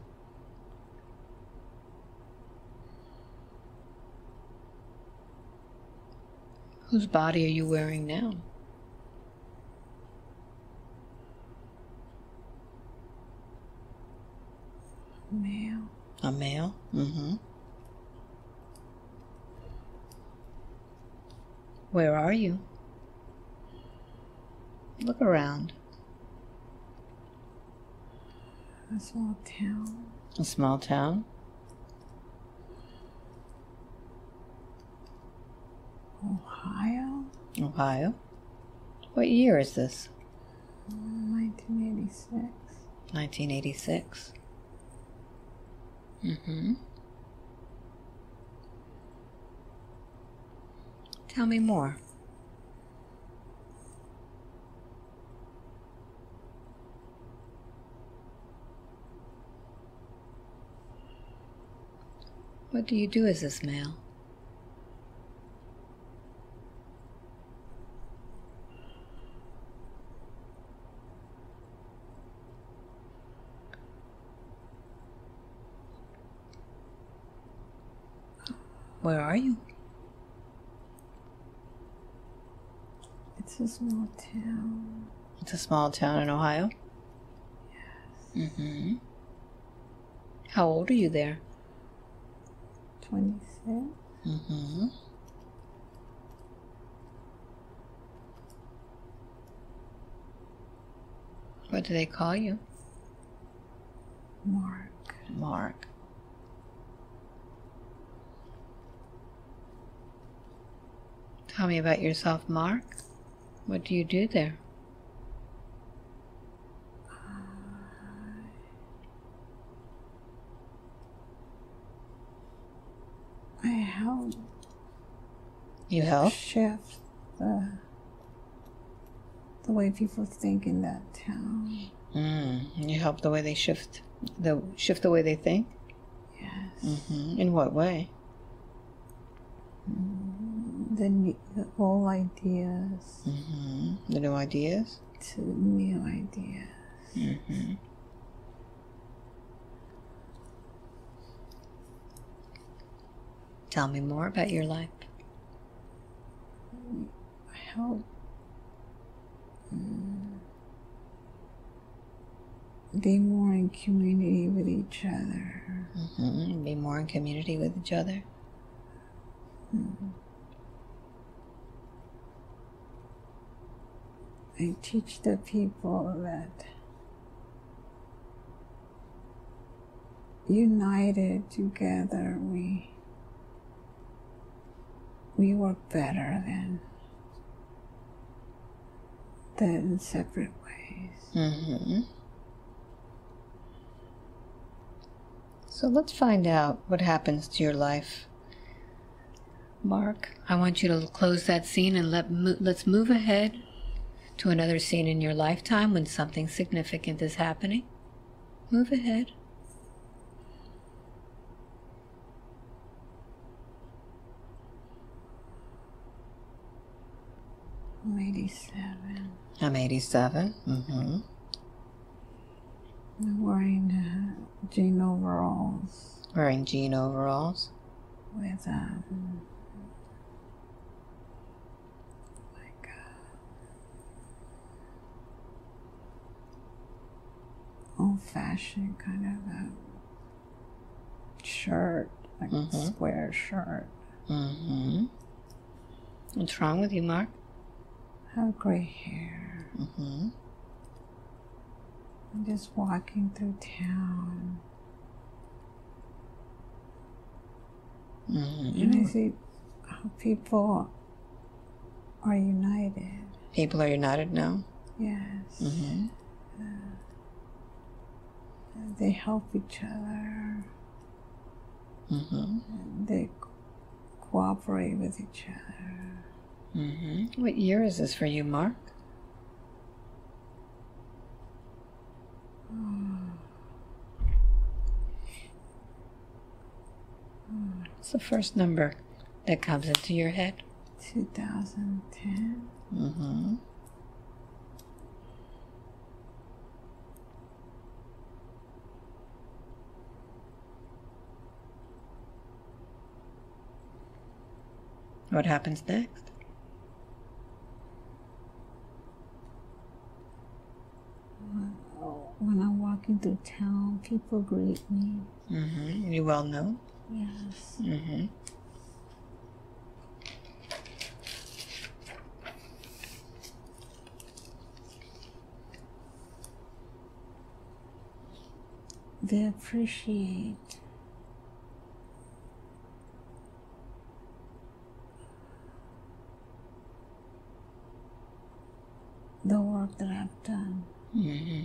Whose body are you wearing now? Male. A male? Mm-hmm. Where are you? Look around. A small town. A small town? Ohio. Ohio? What year is this? 1986. 1986. Mm-hmm. Tell me more. What do you do as this male? Where are you? It's a small town. It's a small town in Ohio. Yes. Mm-hmm. How old are you there? 26. Mm-hmm. What do they call you? Mark. Mark. Tell me about yourself, Mark. What do you do there? I help You help? shift the the way people think in that town. Mm. You help the way they shift the shift the way they think. Yes. Mm-hmm. In what way? The, new, the old ideas Mm-hmm. The new ideas. to new ideas. Mm-hmm. Tell me more about your life. I help mm, be more in community with each other. Mm-hmm. Be more in community with each other. I teach the people that united together we we work better than than separate ways. Mm-hmm. So let's find out what happens to your life. Mark, I want you to close that scene and let mo- let's move ahead to another scene in your lifetime when something significant is happening. Move ahead. I'm 87. I'm 87. Mm-hmm. I'm wearing uh, jean overalls Wearing jean overalls. with um old fashioned kind of a shirt, like a Mhm. square shirt. Mm-hmm. What's wrong with you, Mark? I have gray hair. Mm-hmm. I'm just walking through town and I Mm-hmm. see how people are united. People are united now. Yes. Mm-hmm. They help each other. Mm-hmm. They co- cooperate with each other. Mm-hmm. What year is this for you, Mark? What's the first number that comes into your head? 2010. Mm-hmm. What happens next? When I walk walking through town, people greet me. Mm-hmm. You well know. Yes. Mm-hmm. They appreciate the work that I've done. Mm-hmm.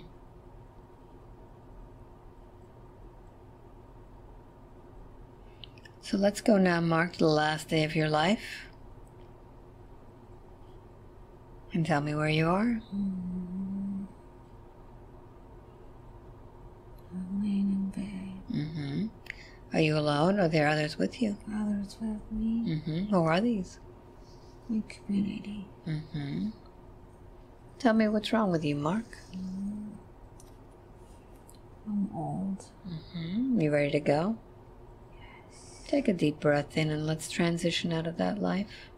So let's go now, Mark, the last day of your life. And tell me where you are. I'm laying in bed. Mm-hmm. Are you alone or are there others with you? Others with me. Mm-hmm. Who are these? My community. Mm-hmm. Tell me what's wrong with you, Mark. I'm old. Mm-hmm. You ready to go? Yes. Take a deep breath in and let's transition out of that life.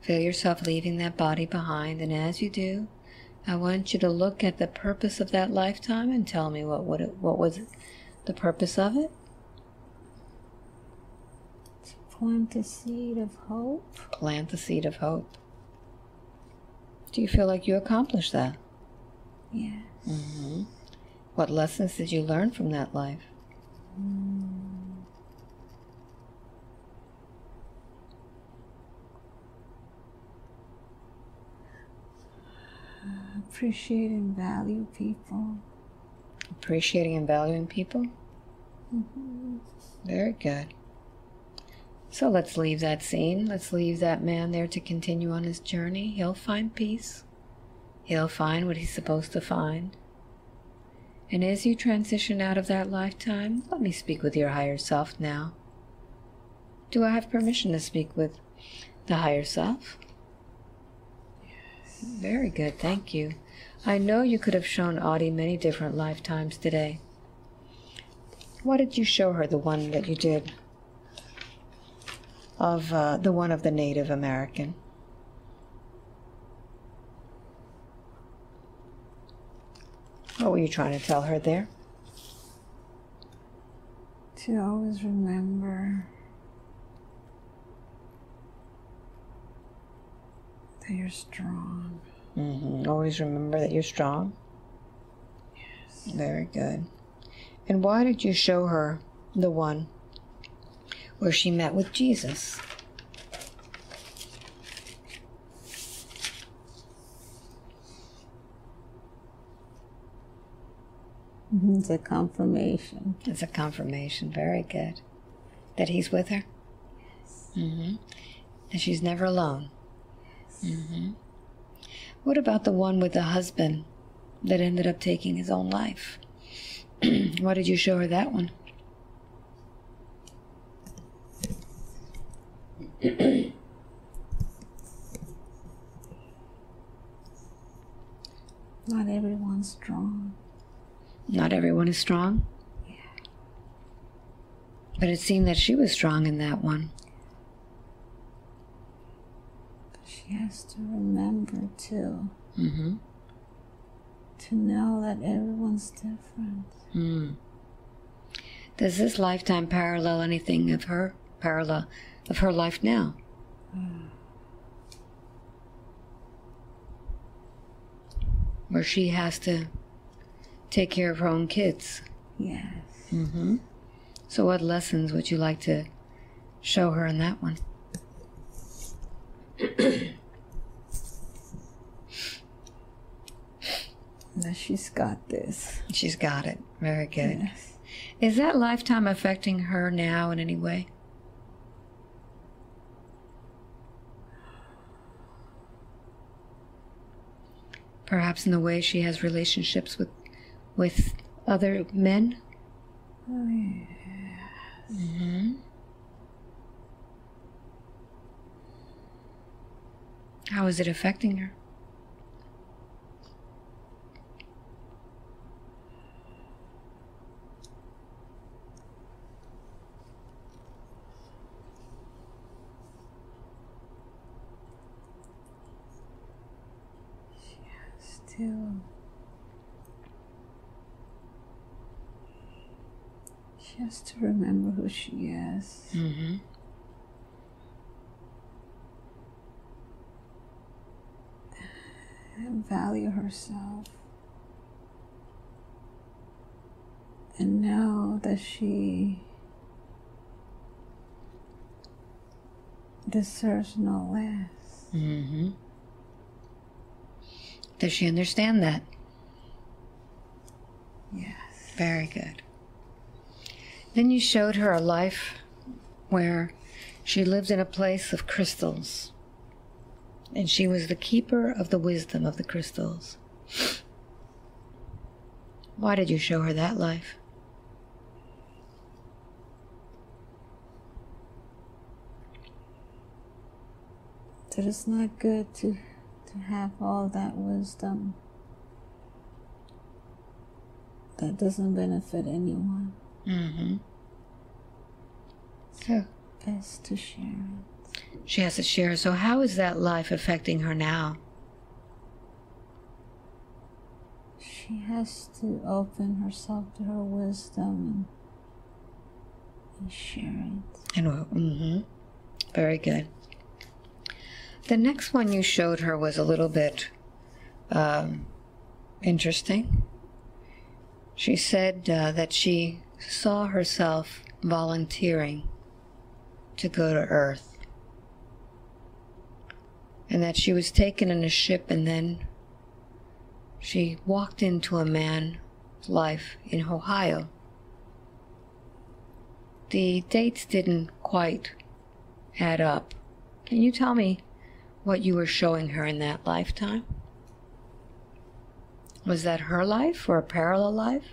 Feel yourself leaving that body behind, and as you do, I want you to look at the purpose of that lifetime and tell me what would it, what was the purpose of it. To plant a seed of hope. Plant the seed of hope. Do you feel like you accomplished that? Yes. Mm-hmm. What lessons did you learn from that life? Appreciate and value people. Appreciating and valuing people? Mm-hmm. Very good. So let's leave that scene. Let's leave that man there to continue on his journey. He'll find peace. He'll find what he's supposed to find. And as you transition out of that lifetime, let me speak with your higher self now. Do I have permission to speak with the higher self? Yes. Very good, thank you. I know you could have shown Audie many different lifetimes today. Why did you show her the one that you did of uh, the one of the Native American? What were you trying to tell her there? To always remember that you're strong. Mm-hmm. Always remember that you're strong. Yes. Very good. And why did you show her the one where she met with Jesus? It's a confirmation. It's a confirmation. Very good. That he's with her? Mm-hmm. And she's never alone. Mm-hmm. What about the one with the husband that ended up taking his own life? Why did you show her that one? Not everyone's strong. Not everyone is strong. Yeah. But it seemed that she was strong in that one. But she has to remember too Mm-hmm. to know that everyone's different. Mm. Does this lifetime parallel anything of her parallel of her life now? Where she has to take care of her own kids. Yes. Mm-hmm. So, what lessons would you like to show her in that one? That she's got this. She's got it. Very good. Yes. Is that lifetime affecting her now in any way? Perhaps in the way she has relationships with with other men? Oh, yeah. Mm-hmm. How is it affecting her? She has to remember who she is. Mm-hmm. and value herself. And know that she deserves no less. Mm-hmm. Does she understand that? Yes. Very good. Then you showed her a life where she lived in a place of crystals. And she was the keeper of the wisdom of the crystals. Why did you show her that life? That it's not good to to have all that wisdom that doesn't benefit anyone. Mm-hmm. So Best to share it. she has to share. So how is that life affecting her now? She has to open herself to her wisdom and, and share it. And mm-hmm. very good. The next one you showed her was a little bit um, interesting. She said uh, that she saw herself volunteering to go to Earth, and that she was taken in a ship, and then she walked into a man's life in Ohio. The dates didn't quite add up. Can you tell me what you were showing her in that lifetime? Was that her life or a parallel life?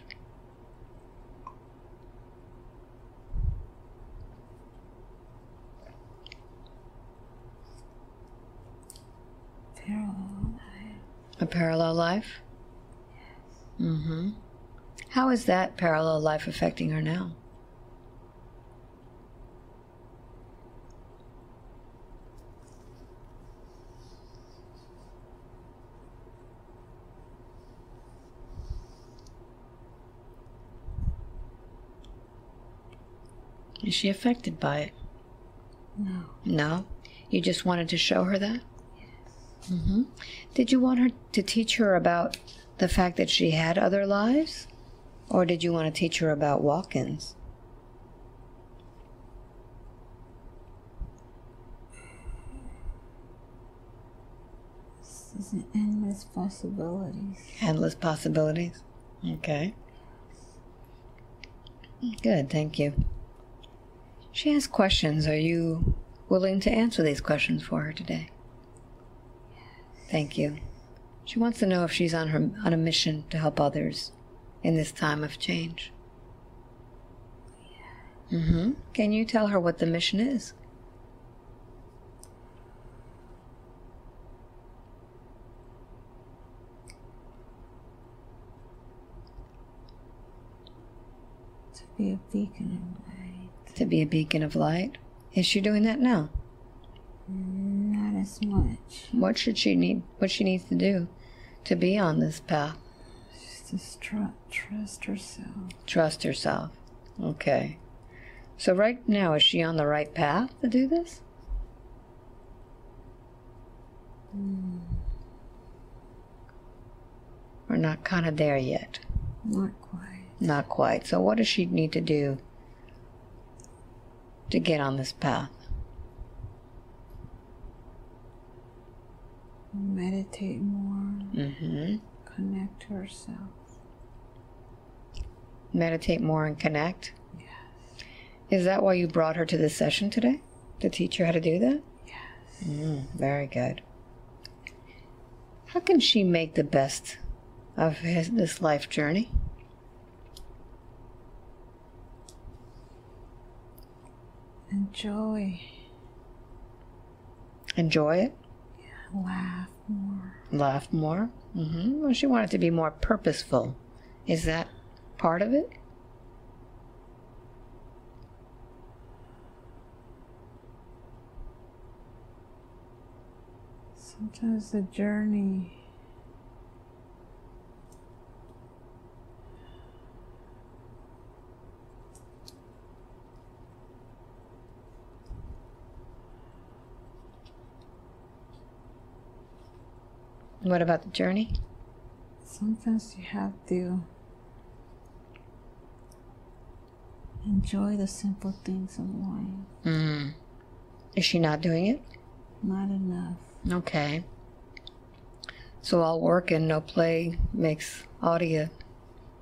Parallel A parallel life? Yes. Mm-hmm. How is that parallel life affecting her now? Is she affected by it? No. No? You just wanted to show her that? Yes. Mm -hmm. Did you want her to teach her about the fact that she had other lives? Or did you want to teach her about walk ins? This is an endless possibilities. Endless possibilities? Okay. Good, thank you. She has questions. Are you willing to answer these questions for her today? Yes. Thank you. She wants to know if she's on her on a mission to help others in this time of change. Mm-hmm. Can you tell her what the mission is? To be a beacon. To be a beacon of light. Is she doing that now? Not as much. What should she need? What she needs to do to be on this path? Just tr- trust herself. Trust herself. Okay. So right now, is she on the right path to do this? Hmm. We're not kind of there yet? Not quite. Not quite. So what does she need to do to get on this path? Meditate more. Mm-hmm. Connect to herself. Meditate more and connect. Yes. Is that why you brought her to this session today? To teach her how to do that? Yes. Mm, very good. How can she make the best of his, this life journey? Enjoy. Enjoy it, Yeah, Laugh more. laugh more. Mm-hmm. Well, she wanted to be more purposeful. Is that part of it? Sometimes the journey What about the journey? Sometimes you have to enjoy the simple things of life. Mm. Is she not doing it? Not enough. Okay. So all work and no play makes Audie a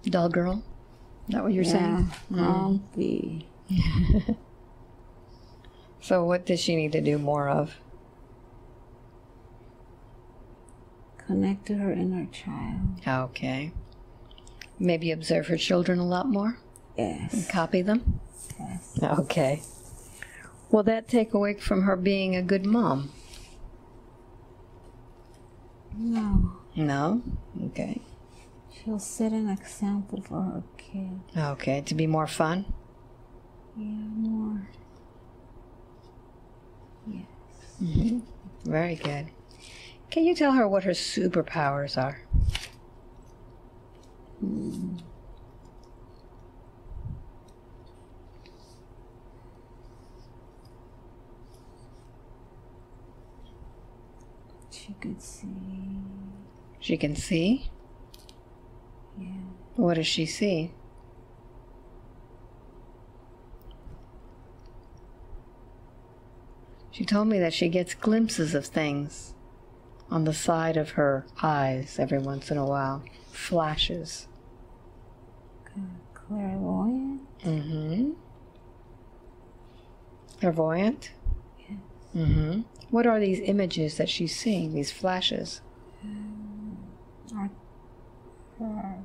dull girl? Is that what you're saying? Yeah, grumpy. So what does she need to do more of? Connect to her inner child. Okay. Maybe observe her children a lot more? Yes. Copy them? yes. Okay. Will that take away from her being a good mom? No. No? Okay. She'll set an example for her kid. Okay, to be more fun? Yeah, more. Yes. Mm-hmm. Very good. Can you tell her what her superpowers are? She could see. She can see. Yeah. What does she see? She told me that she gets glimpses of things on the side of her eyes every once in a while. Flashes. Clairvoyant. Mm-hmm. Clairvoyant? Yes. Mm-hmm. What are these images that she's seeing, these flashes? Her. Are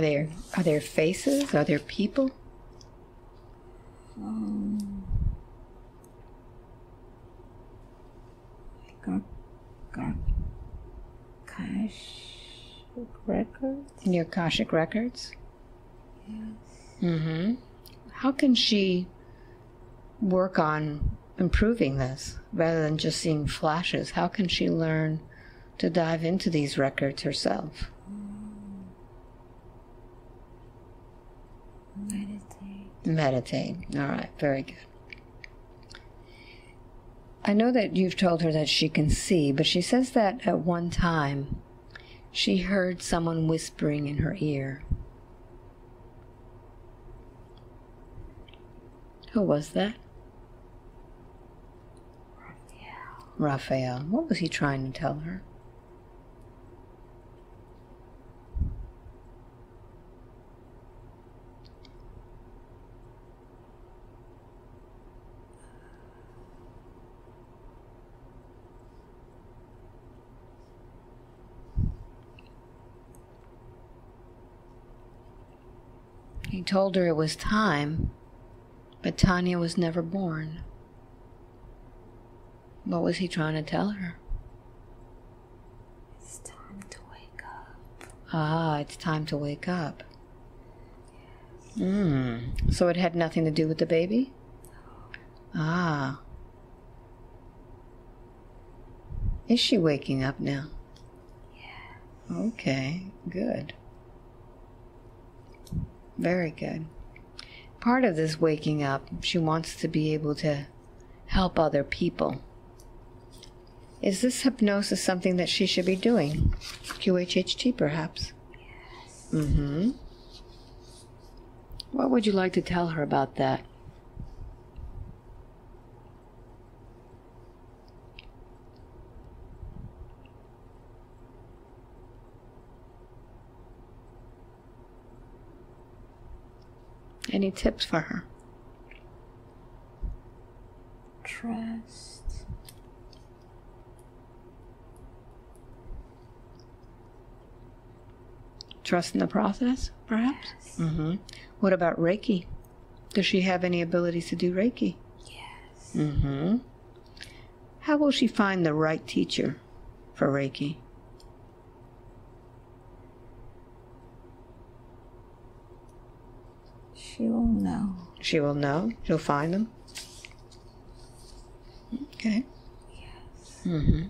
there are there faces? Are there people? Um, got got cash records. In your Akashic records? Yes. Mm-hmm. How can she work on improving this rather than just seeing flashes? How can she learn to dive into these records herself? Meditate. Meditate. All right, very good. I know that you've told her that she can see, but she says that at one time she heard someone whispering in her ear. Who was that? Raphael. Raphael. What was he trying to tell her? He told her it was time, but Tanya was never born. What was he trying to tell her? It's time to wake up. Ah, it's time to wake up. Mm. So it had nothing to do with the baby? Ah. Is she waking up now? Yeah. Okay, good. Very good. Part of this waking up, she wants to be able to help other people. Is this hypnosis something that she should be doing? QHHT, perhaps? Yes. Mm-hmm. What would you like to tell her about that? Any tips for her? Trust. Trust in the process, perhaps? Yes. Mm-hmm. What about Reiki? Does she have any abilities to do Reiki? Yes. Mm-hmm. How will she find the right teacher for Reiki? She will know. She will know. She'll find them. Okay. Yes. Mm-hmm.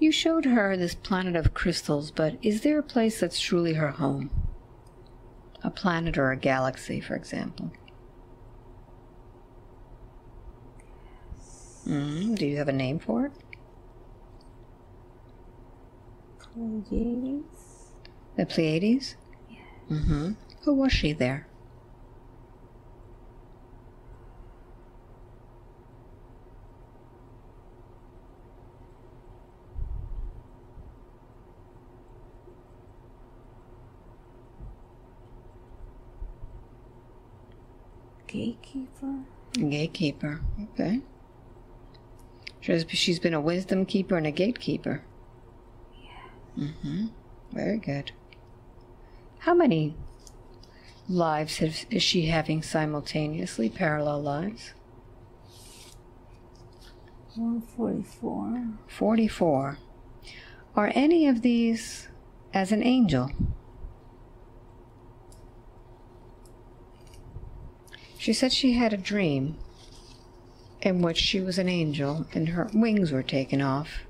You showed her this planet of crystals, but is there a place that's truly her home? A planet or a galaxy, for example? Mm, do you have a name for it? Pleiades? The Pleiades? Yes. Mm-hmm. Who was she there? Gatekeeper? Gatekeeper. Okay. She's, she's been a wisdom keeper and a gatekeeper. Yeah. Mm-hmm. Very good. How many lives is she having simultaneously, parallel lives? 144. 44. Are any of these as an angel? She said she had a dream in which she was an angel and her wings were taken off.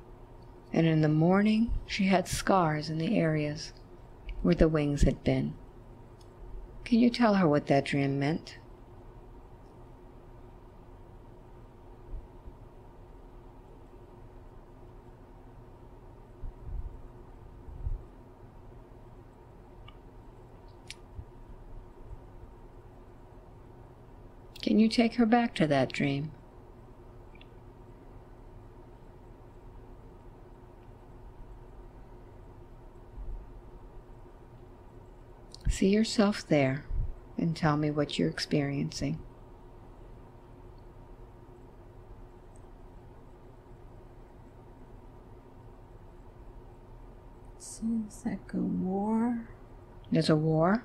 And in the morning, she had scars in the areas where the wings had been. Can you tell her what that dream meant? Can you take her back to that dream? See yourself there and tell me what you're experiencing. Seems like a war. There's a war?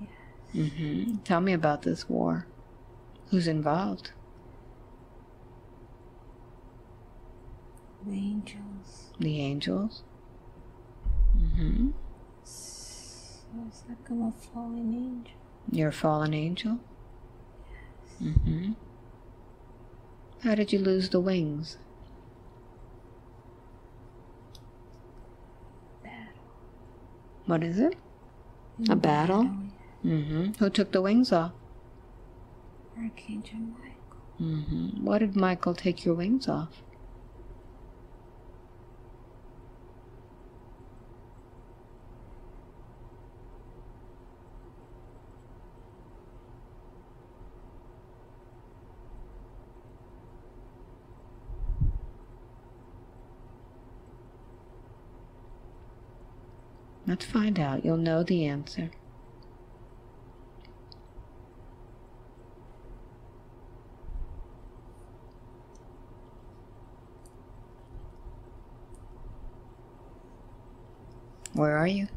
Yes. Mm-hmm. Tell me about this war. Who's involved? The angels. The angels? Mm-hmm. So it's like I'm a fallen angel. You're a fallen angel? Yes. Mm-hmm. How did you lose the wings? Battle. What is it? In A battle? Mm-hmm. Who took the wings off? Archangel Michael. Mm-hmm. Why did Michael take your wings off? Let's find out. You'll know the answer. Where are you?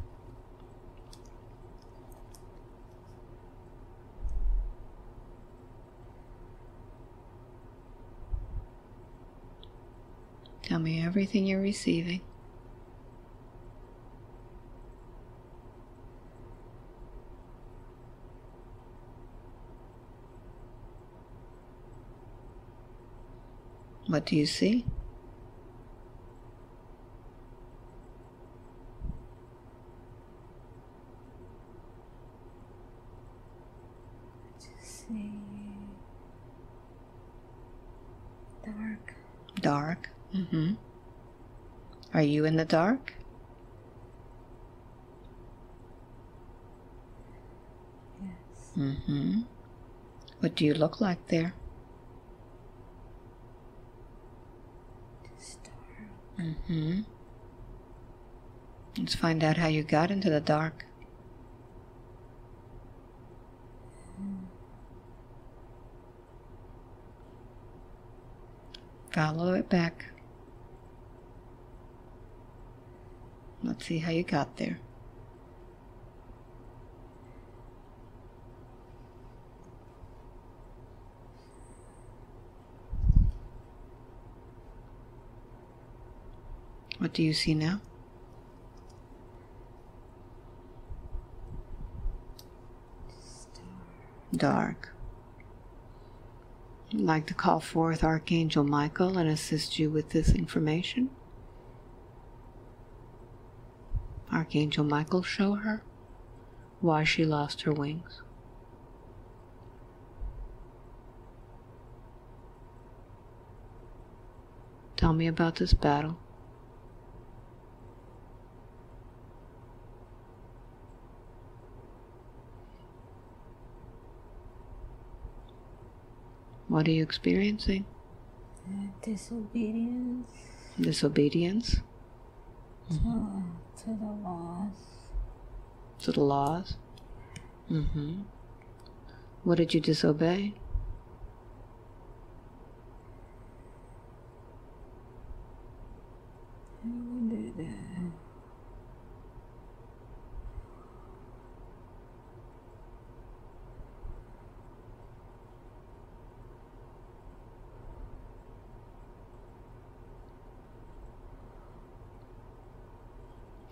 Tell me everything you're receiving. What do you see? Just see. Dark. Dark. Mm-hmm. Are you in the dark? Yes. Mm-hmm. What do you look like there? Dark. Mm-hmm. Let's find out how you got into the dark. Follow it back. Let's see how you got there. What do you see now? Dark. I'd like to call forth Archangel Michael and assist you with this information. Archangel Michael show her why she lost her wings? Tell me about this battle. What are you experiencing? Uh, disobedience Disobedience to, to the laws. to the laws? Mm-hmm. What did you disobey? Who did that?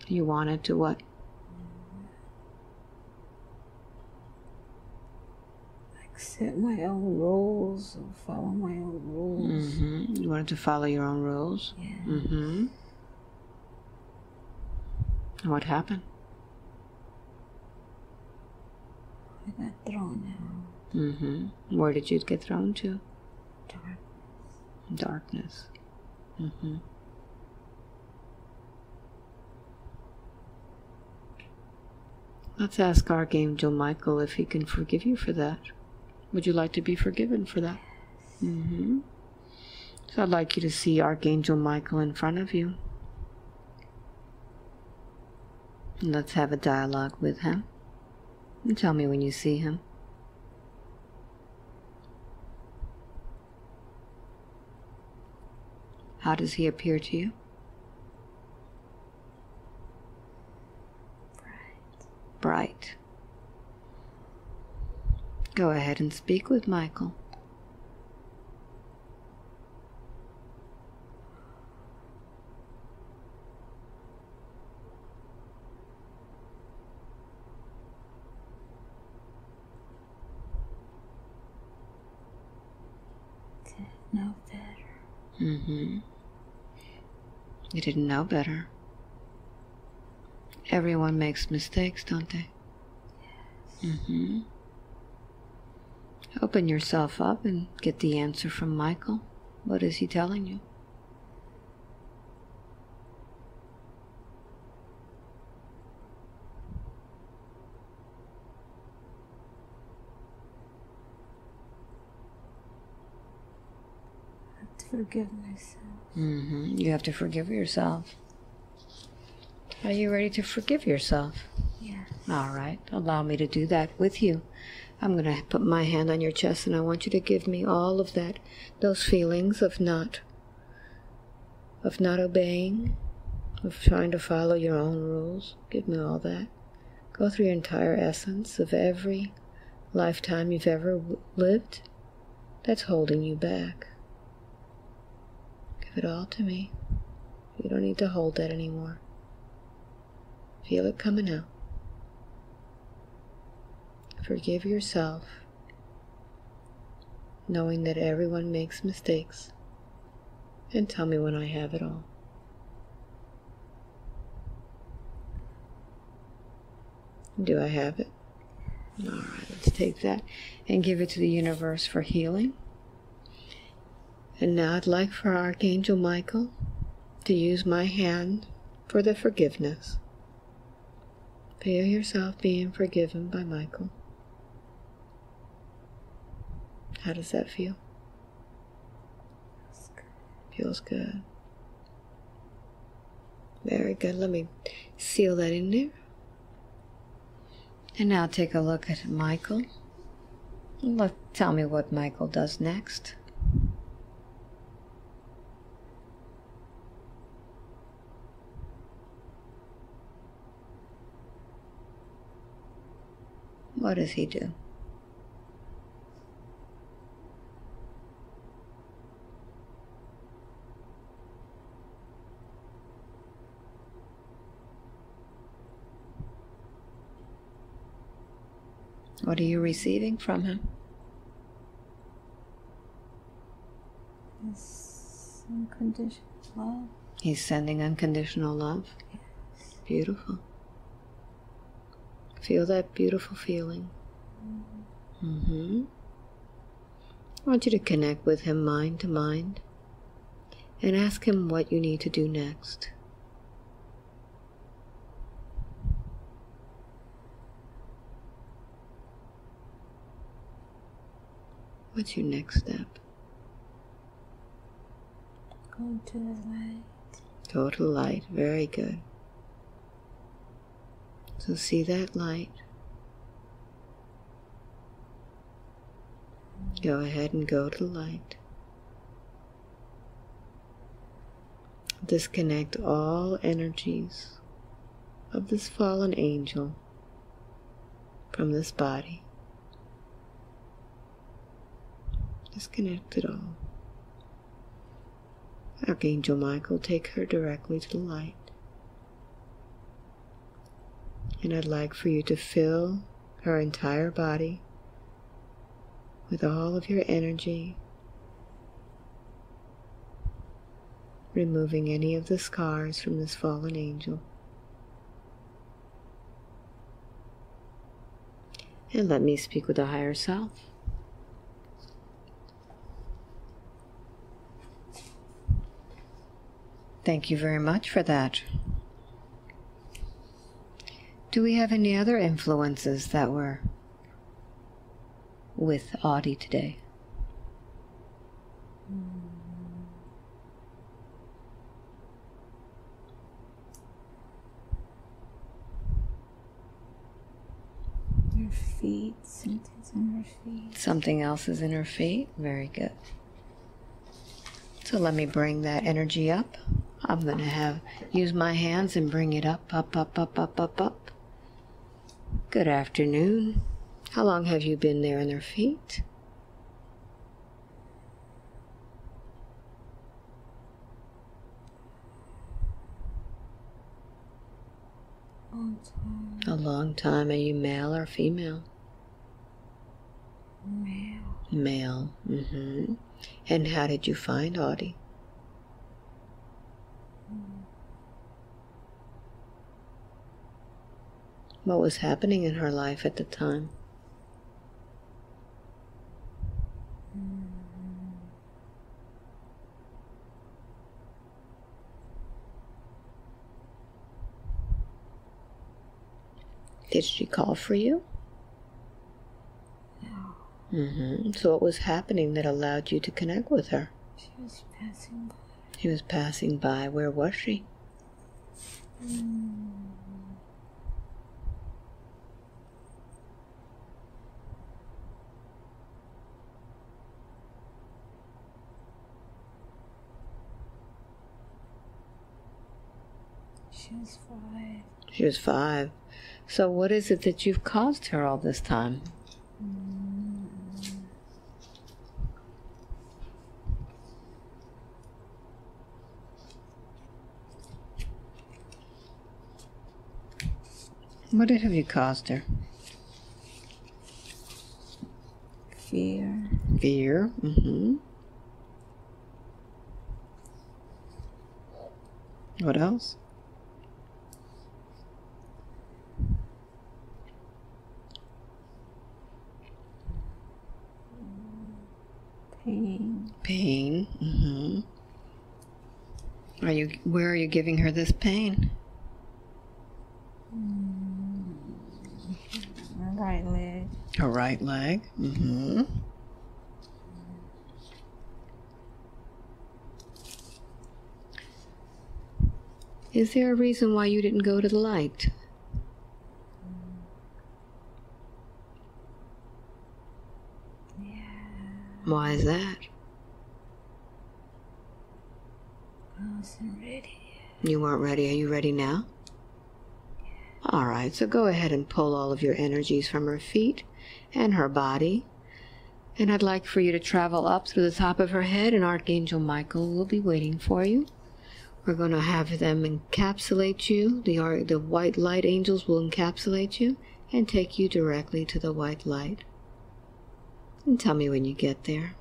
You wanted to what? Like set my own rules or follow my own rules. Mm-hmm. You wanted to follow your own rules? Yeah. Mm-hmm. What happened? I got thrown out. Mm-hmm. Where did you get thrown to? Dark. Darkness. Mm-hmm. Let's ask Archangel Michael if he can forgive you for that. Would you like to be forgiven for that? Mm-hmm. So I'd like you to see Archangel Michael in front of you. Let's have a dialogue with him. And tell me when you see him. How does he appear to you? Bright. Go ahead and speak with Michael. To know better. Mm-hmm. You didn't know better. Everyone makes mistakes, don't they? Yes. Mm-hmm. Open yourself up and get the answer from Michael. What is he telling you? I have to forgive myself. Mm-hmm. You have to forgive yourself. Are you ready to forgive yourself? Yes. All right, allow me to do that with you. I'm going to put my hand on your chest and I want you to give me all of that, those feelings of not, of not obeying, of trying to follow your own rules. Give me all that. Go through your entire essence of every lifetime you've ever w- lived that's holding you back. Give it all to me. You don't need to hold that anymore. Feel it coming out. Forgive yourself, knowing that everyone makes mistakes, and tell me when I have it all. Do I have it? All right, let's take that and give it to the universe for healing. And now I'd like for Archangel Michael to use my hand for the forgiveness. Feel yourself being forgiven by Michael. How does that feel? Good. Feels good. Very good. Let me seal that in there. And now take a look at Michael. Look, tell me what Michael does next. What does he do? What are you receiving from him? It's unconditional love. He's sending unconditional love. Yes. Beautiful. Feel that beautiful feeling. Mm-hmm. I want you to connect with him mind to mind and ask him what you need to do next. What's your next step? Go to the light. Go to the light. Very good. So see that light. Go ahead and go to the light. Disconnect all energies of this fallen angel from this body. Disconnect it all. Archangel Michael, take her directly to the light. And I'd like for you to fill her entire body with all of your energy, removing any of the scars from this fallen angel. And let me speak with the higher self. Thank you very much for that. Do we have any other influences that were with Audie today? Her feet, something's on her feet. Something else is in her feet? Very good. So let me bring that energy up. I'm going to have use my hands and bring it up, up, up, up, up, up, up. Good afternoon. How long have you been there in their feet? Long time. A long time. Are you male or female? Male. Male. Mm-hmm. And how did you find Audie? What was happening in her life at the time? Did she call for you? No. Mm-hmm. So what was happening that allowed you to connect with her? She was passing by. She was passing by. Where was she? She was five. She was five. So what is it that you've caused her all this time? What have you caused her? Fear. Fear. Mm-hmm. What else? Pain. Pain. Mm-hmm. Are you? Where are you giving her this pain? Right leg. Her right leg. Mm-hmm. Is there a reason why you didn't go to the light? Yeah. Why is that? I wasn't ready. You weren't ready. Are you ready now? All right, so go ahead and pull all of your energies from her feet and her body. And I'd like for you to travel up through the top of her head, and Archangel Michael will be waiting for you. We're going to have them encapsulate you. The, the white light angels will encapsulate you and take you directly to the white light. And tell me when you get there.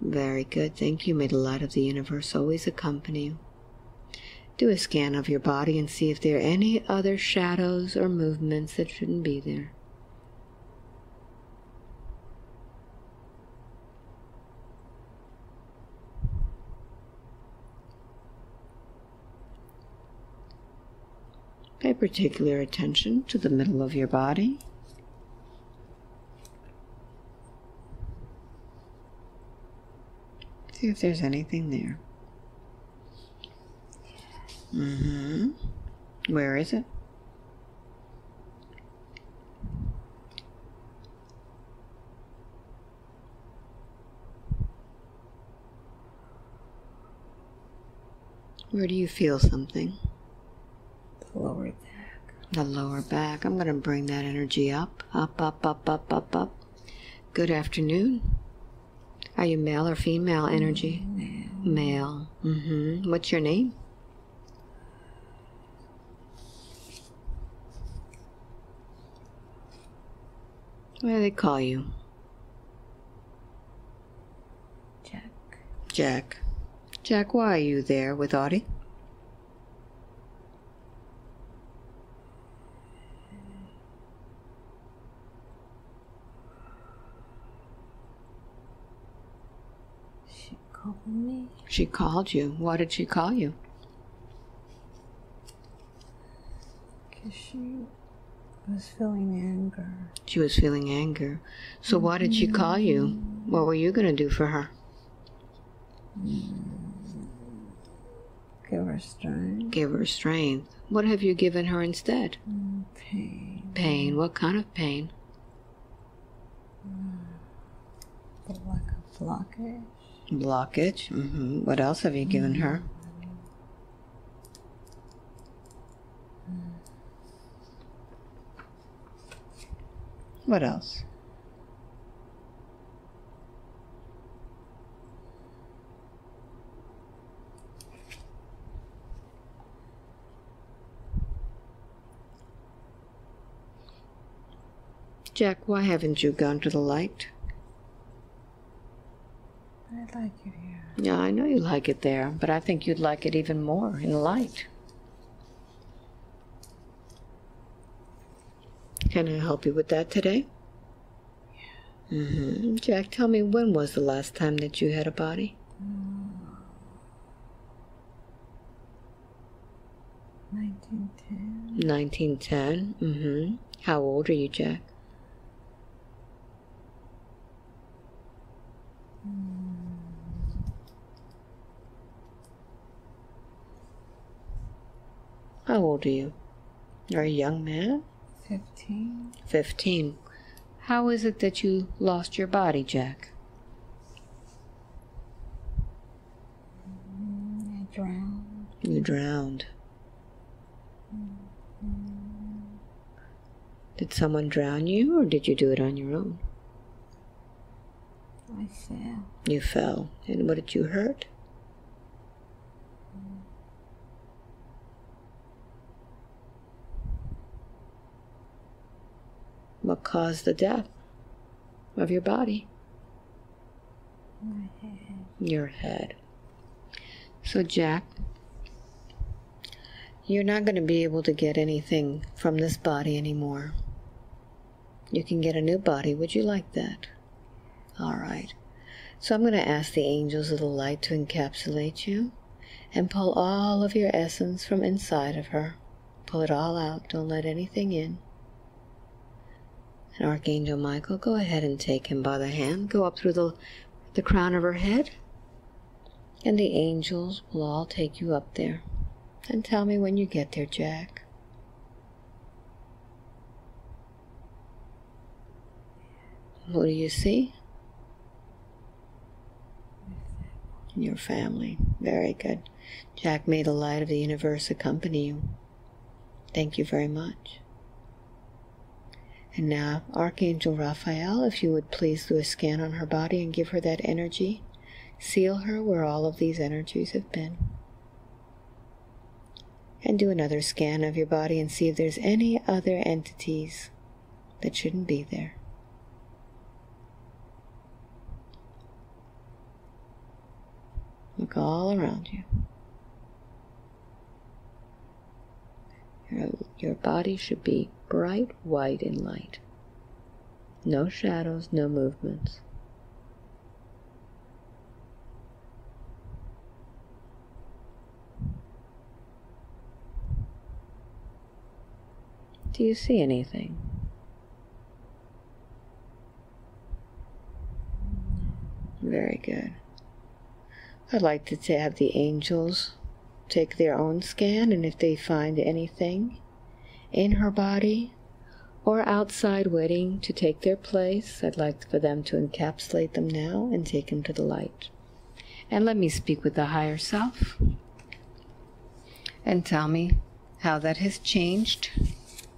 Very good. Thank you. May the light of the universe always accompany you. Do a scan of your body and see if there are any other shadows or movements that shouldn't be there. Pay particular attention to the middle of your body. See if there's anything there. Mm-hmm. Where is it? Where do you feel something? The lower back. The lower back. I'm going to bring that energy up, up, up, up, up, up, up. Good afternoon. Are you male or female energy? Male. Male. Mm-hmm. What's your name? What do they call you? Jack. Jack. Jack, why are you there with Audie? She called me. She called you. Why did she call you? Because she was feeling anger. She was feeling anger. So why did she call you? What were you going to do for her? Give her strength. Give her strength. What have you given her instead? Mm, Pain. Pain. What kind of pain? But like a blockage. Blockage. hmm What else have you given her? What else? Jack, why haven't you gone to the light? I like it here. Yeah, I know you like it there, but I think you'd like it even more in the light. Can I help you with that today? Yeah. Mm-hmm. Jack, tell me when was the last time that you had a body? Nineteen ten. 1910. Mm-hmm. How old are you, Jack? How old are you? You're a young man? Fifteen. 15. How is it that you lost your body, Jack? I drowned. You drowned. Did someone drown you, or did you do it on your own? I fell. You fell. And what did you hurt? What caused the death of your body? My head. Your head. So, Jack, you're not going to be able to get anything from this body anymore. You can get a new body. Would you like that? All right. So, I'm going to ask the angels of the light to encapsulate you and pull all of your essence from inside of her. Pull it all out. Don't let anything in. And Archangel Michael, go ahead and take him by the hand. Go up through the, the crown of her head. And the angels will all take you up there. And tell me when you get there, Jack. What do you see? Your family. Very good. Jack, may the light of the universe accompany you. Thank you very much. And now, Archangel Raphael, if you would please do a scan on her body and give her that energy, seal her where all of these energies have been. And do another scan of your body and see if there's any other entities that shouldn't be there. Look all around you. Your, your body should be bright white and light. No shadows, no movements. Do you see anything? Very good. I'd like to have the angels take their own scan, and if they find anything in her body or outside waiting to take their place, I'd like for them to encapsulate them now and take them to the light. And let me speak with the higher self and tell me how that has changed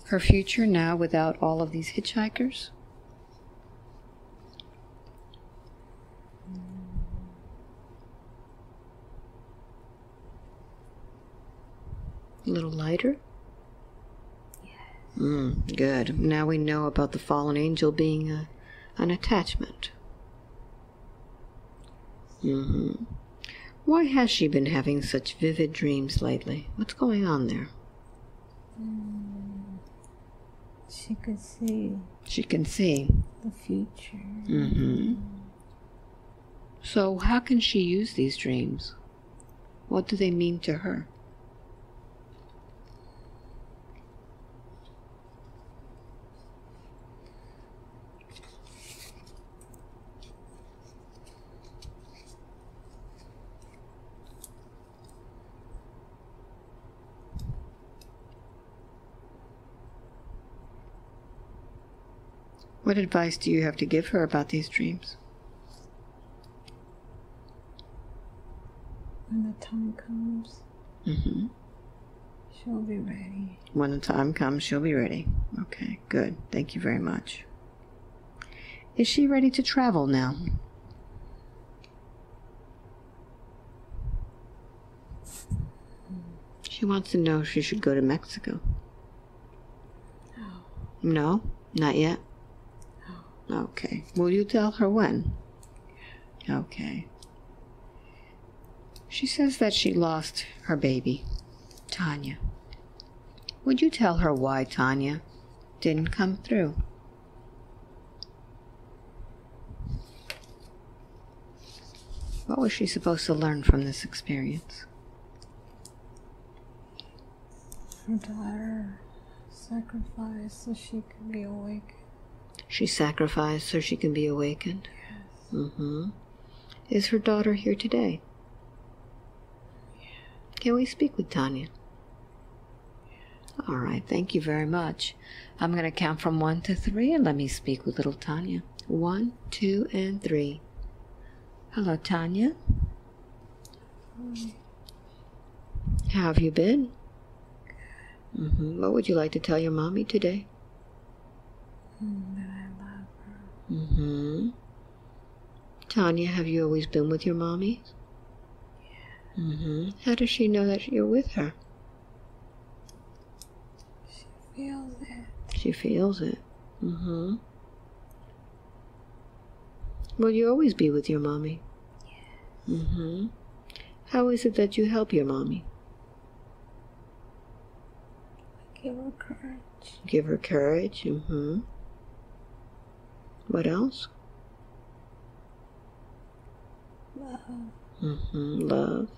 her future now without all of these hitchhikers. A little lighter? Mm, good. Now we know about the fallen angel being a, an attachment. Mm-hmm. Why has she been having such vivid dreams lately? What's going on there? Mm. She could see She can see. the future. Mm-hmm. So how can she use these dreams? What do they mean to her? What advice do you have to give her about these dreams? When the time comes, Mm-hmm. she'll be ready. When the time comes, she'll be ready. Okay, good. Thank you very much. Is she ready to travel now? She wants to know if she should go to Mexico. No. No? Not yet? Okay. Will you tell her when? Okay. She says that she lost her baby, Tanya. Would you tell her why Tanya didn't come through? What was she supposed to learn from this experience? Her daughter sacrificed so she could be awake. She sacrificed so she can be awakened. Yes. Mm-hmm. Is her daughter here today? Can we speak with Tanya? All right, thank you very much. I'm going to count from one to three and let me speak with little Tanya. One, two, and three. Hello, Tanya. How have you been? Mm-hmm. What would you like to tell your mommy today? Mm, Mm-hmm. Tanya, have you always been with your mommy? Yeah. Mm-hmm. How does she know that you're with her? She feels it. She feels it. Mm-hmm. Will you always be with your mommy? Yes. Mm-hmm. How is it that you help your mommy? I give her courage. Give her courage. Mm-hmm. What else? Love. Mm-hmm. Love.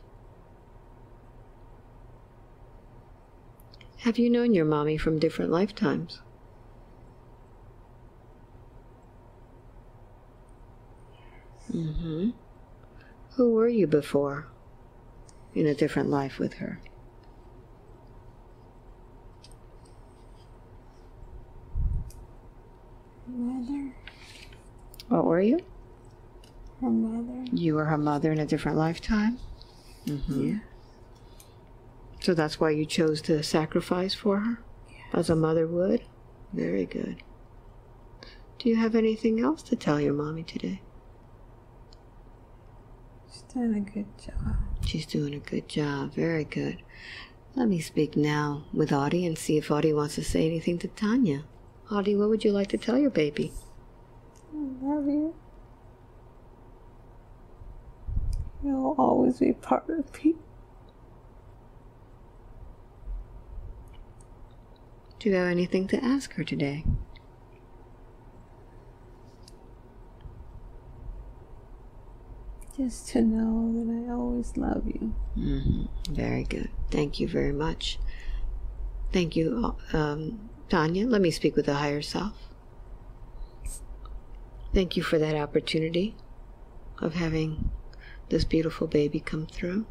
Have you known your mommy from different lifetimes? Mm-hmm. Who were you before in a different life with her? Mother. What were you? Her mother. You were her mother in a different lifetime? Mm-hmm. Yeah. So that's why you chose to sacrifice for her? As a mother would? Very good. Do you have anything else to tell your mommy today? She's doing a good job. She's doing a good job. Very good. Let me speak now with Audie and see if Audie wants to say anything to Tanya. Audie, what would you like to tell your baby? I love you. You'll always be part of me. Do you have anything to ask her today? Just to know that I always love you. hmm Very good. Thank you very much. Thank you, um, Tanya. Let me speak with the higher self. Thank you for that opportunity of having this beautiful baby come through.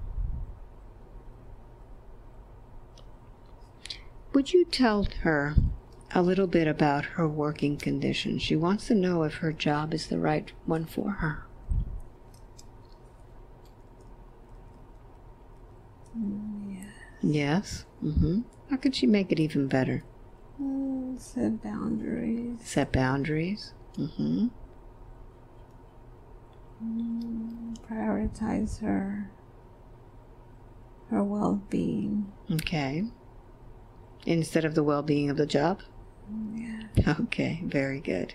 Would you tell her a little bit about her working conditions? She wants to know if her job is the right one for her. Mm, yeah. Yes. Mm-hmm. How could she make it even better? Mm, set boundaries. Set boundaries. Mm-hmm. Prioritize her her well-being. Okay. Instead of the well-being of the job. Yeah. Okay. Very good.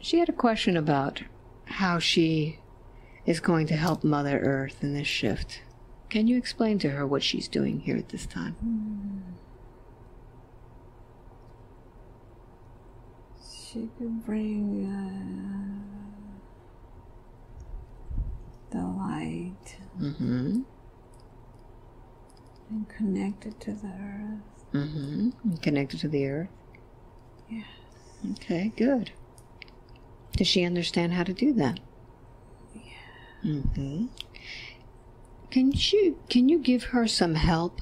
She had a question about how she is going to help Mother Earth in this shift. Can you explain to her what she's doing here at this time? Mm. She could bring uh, the light Mm-hmm. and connect it to the earth. Mm-hmm. Connected to the earth. Yes. Okay, good. Does she understand how to do that? Yeah. Mm-hmm. Can you can you give her some help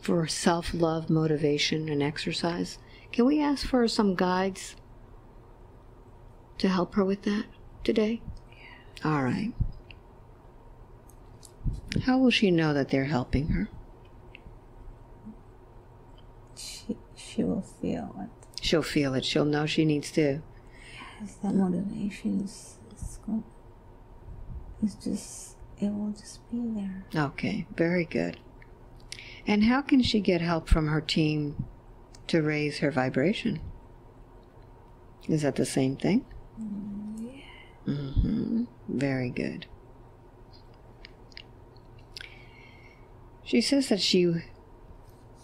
for self-love, motivation, and exercise? Can we ask for some guides to help her with that today? Yeah. All right. How will she know that they're helping her? She she will feel it. She'll feel it. She'll know she needs to. Yes, the motivation is, is good. It's just it will just be there. Okay, very good. And how can she get help from her team to raise her vibration? Is that the same thing? Mm, yeah. Mm-hmm. Very good. She says that she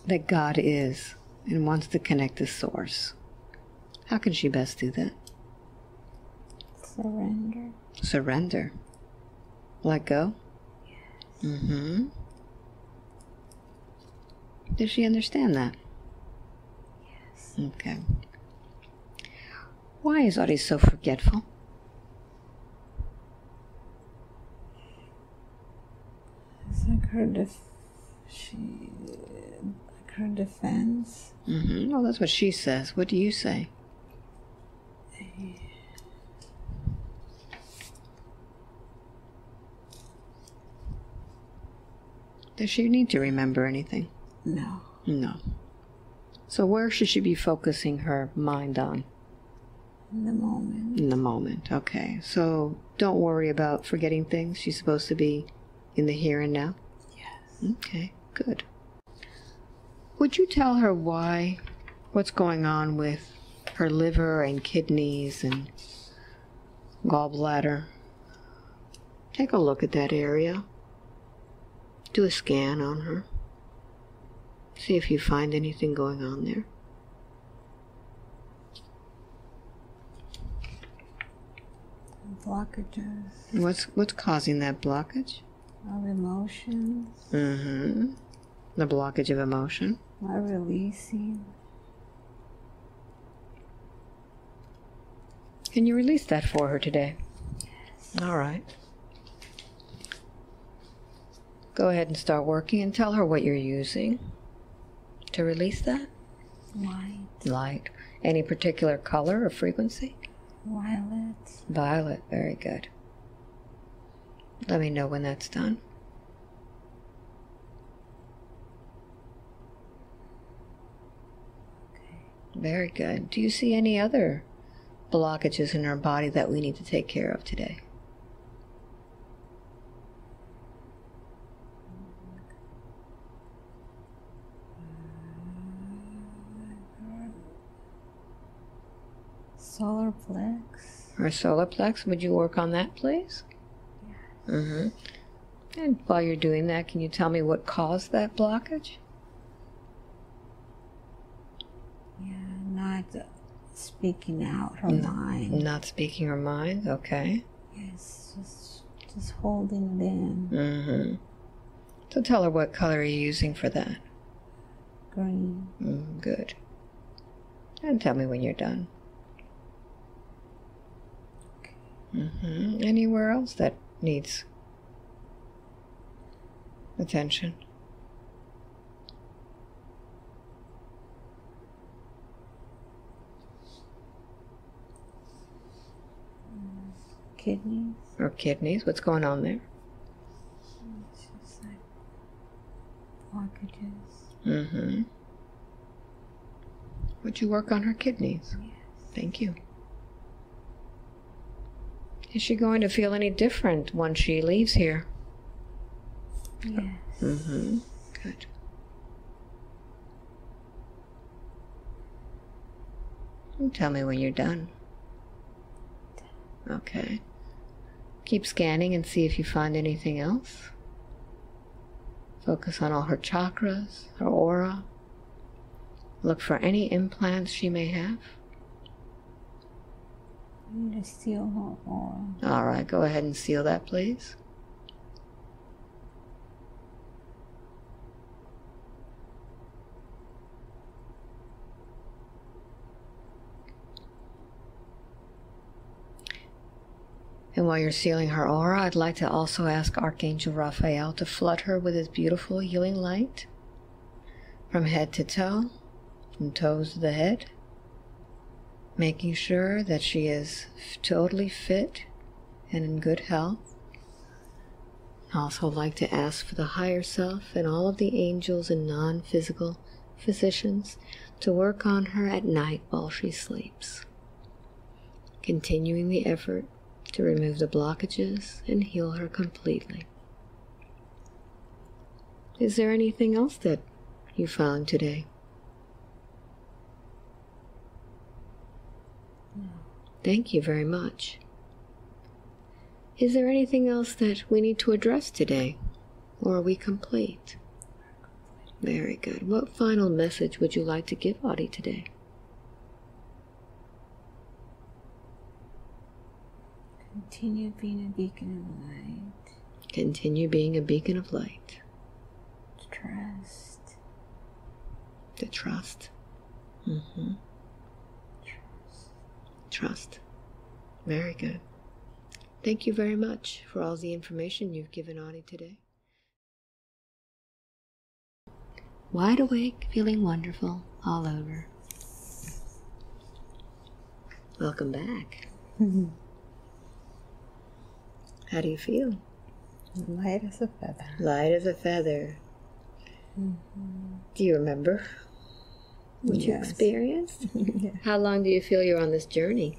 that God is and wants to connect to source. How can she best do that? Surrender. Surrender. Let go. Yes. Mm-hmm. Does she understand that? Yes. Okay. Why is Audie so forgetful? It's like her def- she like her defense. Mm-hmm. Well, that's what she says. What do you say? Does she need to remember anything? No. No. So where should she be focusing her mind on? In the moment. In the moment. Okay. So don't worry about forgetting things. She's supposed to be in the here and now. Yes. Okay, good. Would you tell her why, what's going on with her liver and kidneys and gallbladder? Take a look at that area. Do a scan on her. See if you find anything going on there. Blockages What's what's causing that blockage? of emotions. Mm-hmm. The blockage of emotion. My releasing. Can you release that for her today? All right. Go ahead and start working and tell her what you're using to release that. Light. Light. Any particular color or frequency? Violet. Violet. Very good. Let me know when that's done. Very good. Do you see any other blockages in our body that we need to take care of today? Solar plex. Or solar plex? Would you work on that, please? Yes. Mm-hmm. And while you're doing that, can you tell me what caused that blockage? Not speaking out her mind. Not speaking her mind. Okay. Yes, just just holding it in. Mm-hmm. So tell her what color are you using for that. Green. Mm, good. And tell me when you're done. Mm-hmm. Anywhere else that needs attention? Kidneys. Or kidneys? What's going on there? It's just like blockages. Mm-hmm. Would you work on her kidneys? Yes. Thank you. Is she going to feel any different once she leaves here? Yes. Mm-hmm. Good. And Tell me when you're done. Okay. Keep scanning and see if you find anything else. Focus on all her chakras, her aura. Look for any implants she may have. I need to seal her aura. All right, go ahead and seal that, please. And while you're sealing her aura, I'd like to also ask Archangel Raphael to flood her with his beautiful healing light from head to toe, from toes to the head, making sure that she is totally fit and in good health. I also like to ask for the higher self and all of the angels and non physical physicians to work on her at night while she sleeps, continuing the effort to remove the blockages and heal her completely. Is there anything else that you found today? Thank you very much. Is there anything else that we need to address today? Or are we complete? Very good. What final message would you like to give Audie today? Continue being a beacon of light. Continue being a beacon of light. Trust. To trust. Mm hmm. Trust. Trust. Very good. Thank you very much for all the information you've given Audie today. Wide awake, feeling wonderful all over. Welcome back. How do you feel? Light as a feather. Light as a feather. Do you remember what you experienced? yeah. How long do you feel you're on this journey?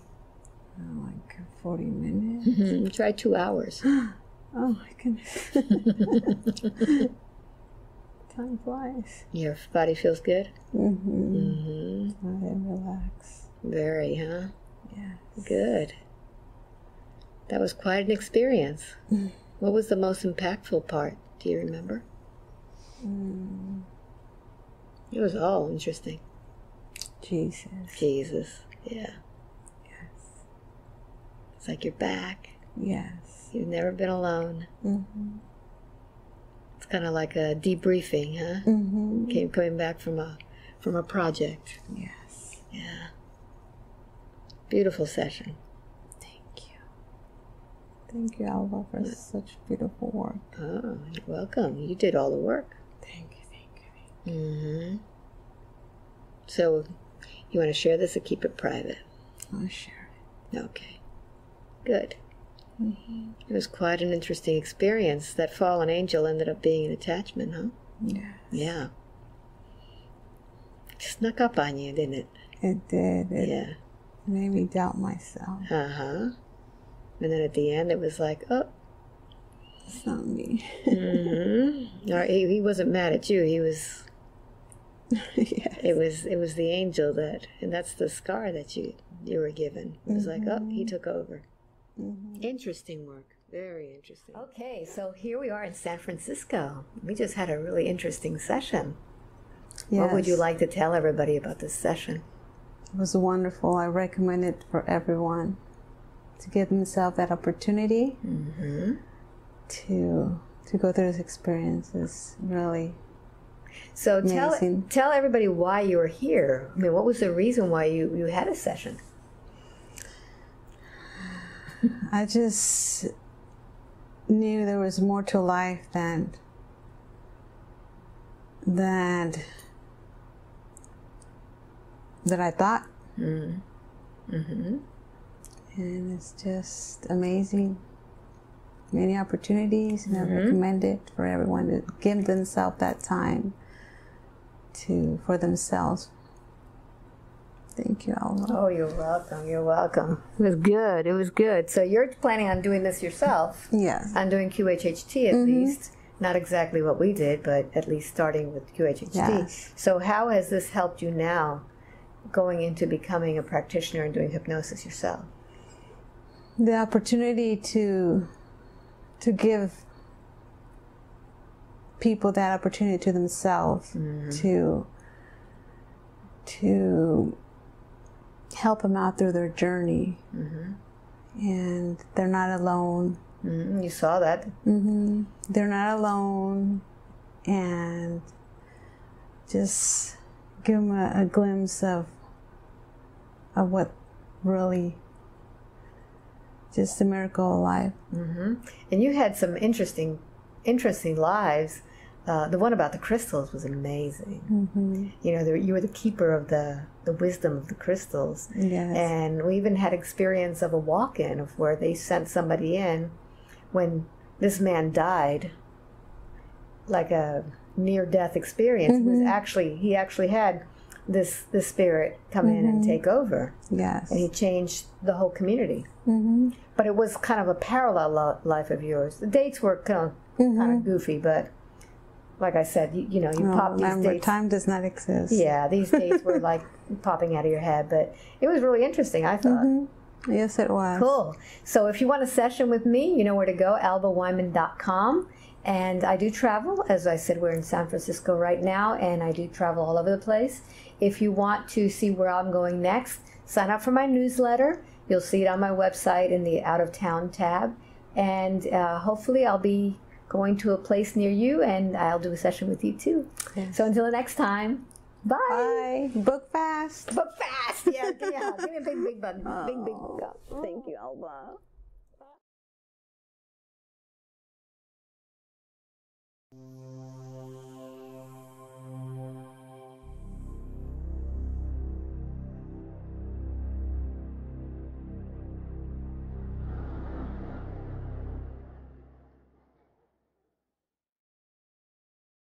Oh, like 40 minutes. Mhm, Try two hours. oh my goodness. Time flies. Your body feels good? Mm-hmm. Mm-hmm. I relax. Very, huh? Yes. Good. That was quite an experience. Mm. What was the most impactful part? Do you remember? Mm, It was all interesting. Jesus. Jesus. Yeah. Yes. It's like you're back. Yes. You've never been alone. Mm-hmm. It's kind of like a debriefing, huh? Mm-hmm. Came coming back from a from a project. Yes. Yeah. Beautiful session. Thank you. Alba, for such beautiful work. Oh, you're welcome. You did all the work. Thank you, thank you. Thank Mm-hmm. So, you want to share this or keep it private? you. I'll share it. Okay. Good. it. Mm-hmm. It was quite an interesting experience. That fallen angel ended up being an attachment, huh? Yes. Yeah. Snuck up on you, didn't it? It did. It Yeah. made me doubt myself. Uh huh. And then at the end, it was like, oh. It's not me. Mm-hmm. Or he, he wasn't mad at you. He was. yes. It was. It was the angel that, and that's the scar that you you were given. It was like, oh, he took over. Mhm. Interesting work. Very interesting. Okay, so here we are in San Francisco. We just had a really interesting session. What would you like to tell everybody about this session? it was wonderful. I recommend it for everyone to give themselves that opportunity to to go through this experience is really So tell Amazing. tell everybody why you were here. I mean, what was the reason why you, you had a session? I just knew there was more to life than than that I thought. Mm-hmm. And it's just amazing. Many opportunities, and I mm-hmm. recommend it for everyone to give themselves that time to for themselves. Thank you, Alba. Oh, you're welcome. You're welcome. It was good. It was good. So you're planning on doing this yourself? Yes. On doing QHHT at mm-hmm. least. Not exactly what we did, but at least starting with QHHT. Yes. So how has this helped you now going into becoming a practitioner and doing hypnosis yourself? The opportunity to to give people that opportunity to themselves to to help them out through their journey. And they're not alone. Mm, you saw that. hmm they're not alone. And just give them a, a glimpse of of what really just a miracle of life And you had some interesting, interesting lives. Uh, the one about the crystals was amazing. Mm-hmm. You know, the, you were the keeper of the the wisdom of the crystals. Yes. And we even had experience of a walk-in of where they sent somebody in when this man died, like a near-death experience. It was actually he actually had this this spirit come in and take over, yes and he changed the whole community mm-hmm. But it was kind of a parallel life of yours. The dates were kind of mm-hmm. kind of goofy, but like I said, you, you know, you Oh, pop these remember dates. time does not exist Yeah, these dates were like popping out of your head, but it was really interesting. I thought. Mm-hmm. yes it was Cool. So if you want a session with me, you know where to go, albaweinman.com. And I do travel. As I said, we're in San Francisco right now, and I do travel all over the place. If you want to see where I'm going next, sign up for my newsletter. You'll see it on my website in the Out of Town tab. And uh, hopefully, I'll be going to a place near you and I'll do a session with you too. Yes. So until the next time, bye. Bye. Book fast. Book fast. Yeah, give me a. Give me a big, big button. Oh, big, big oh. Thank you, Alba. Bye.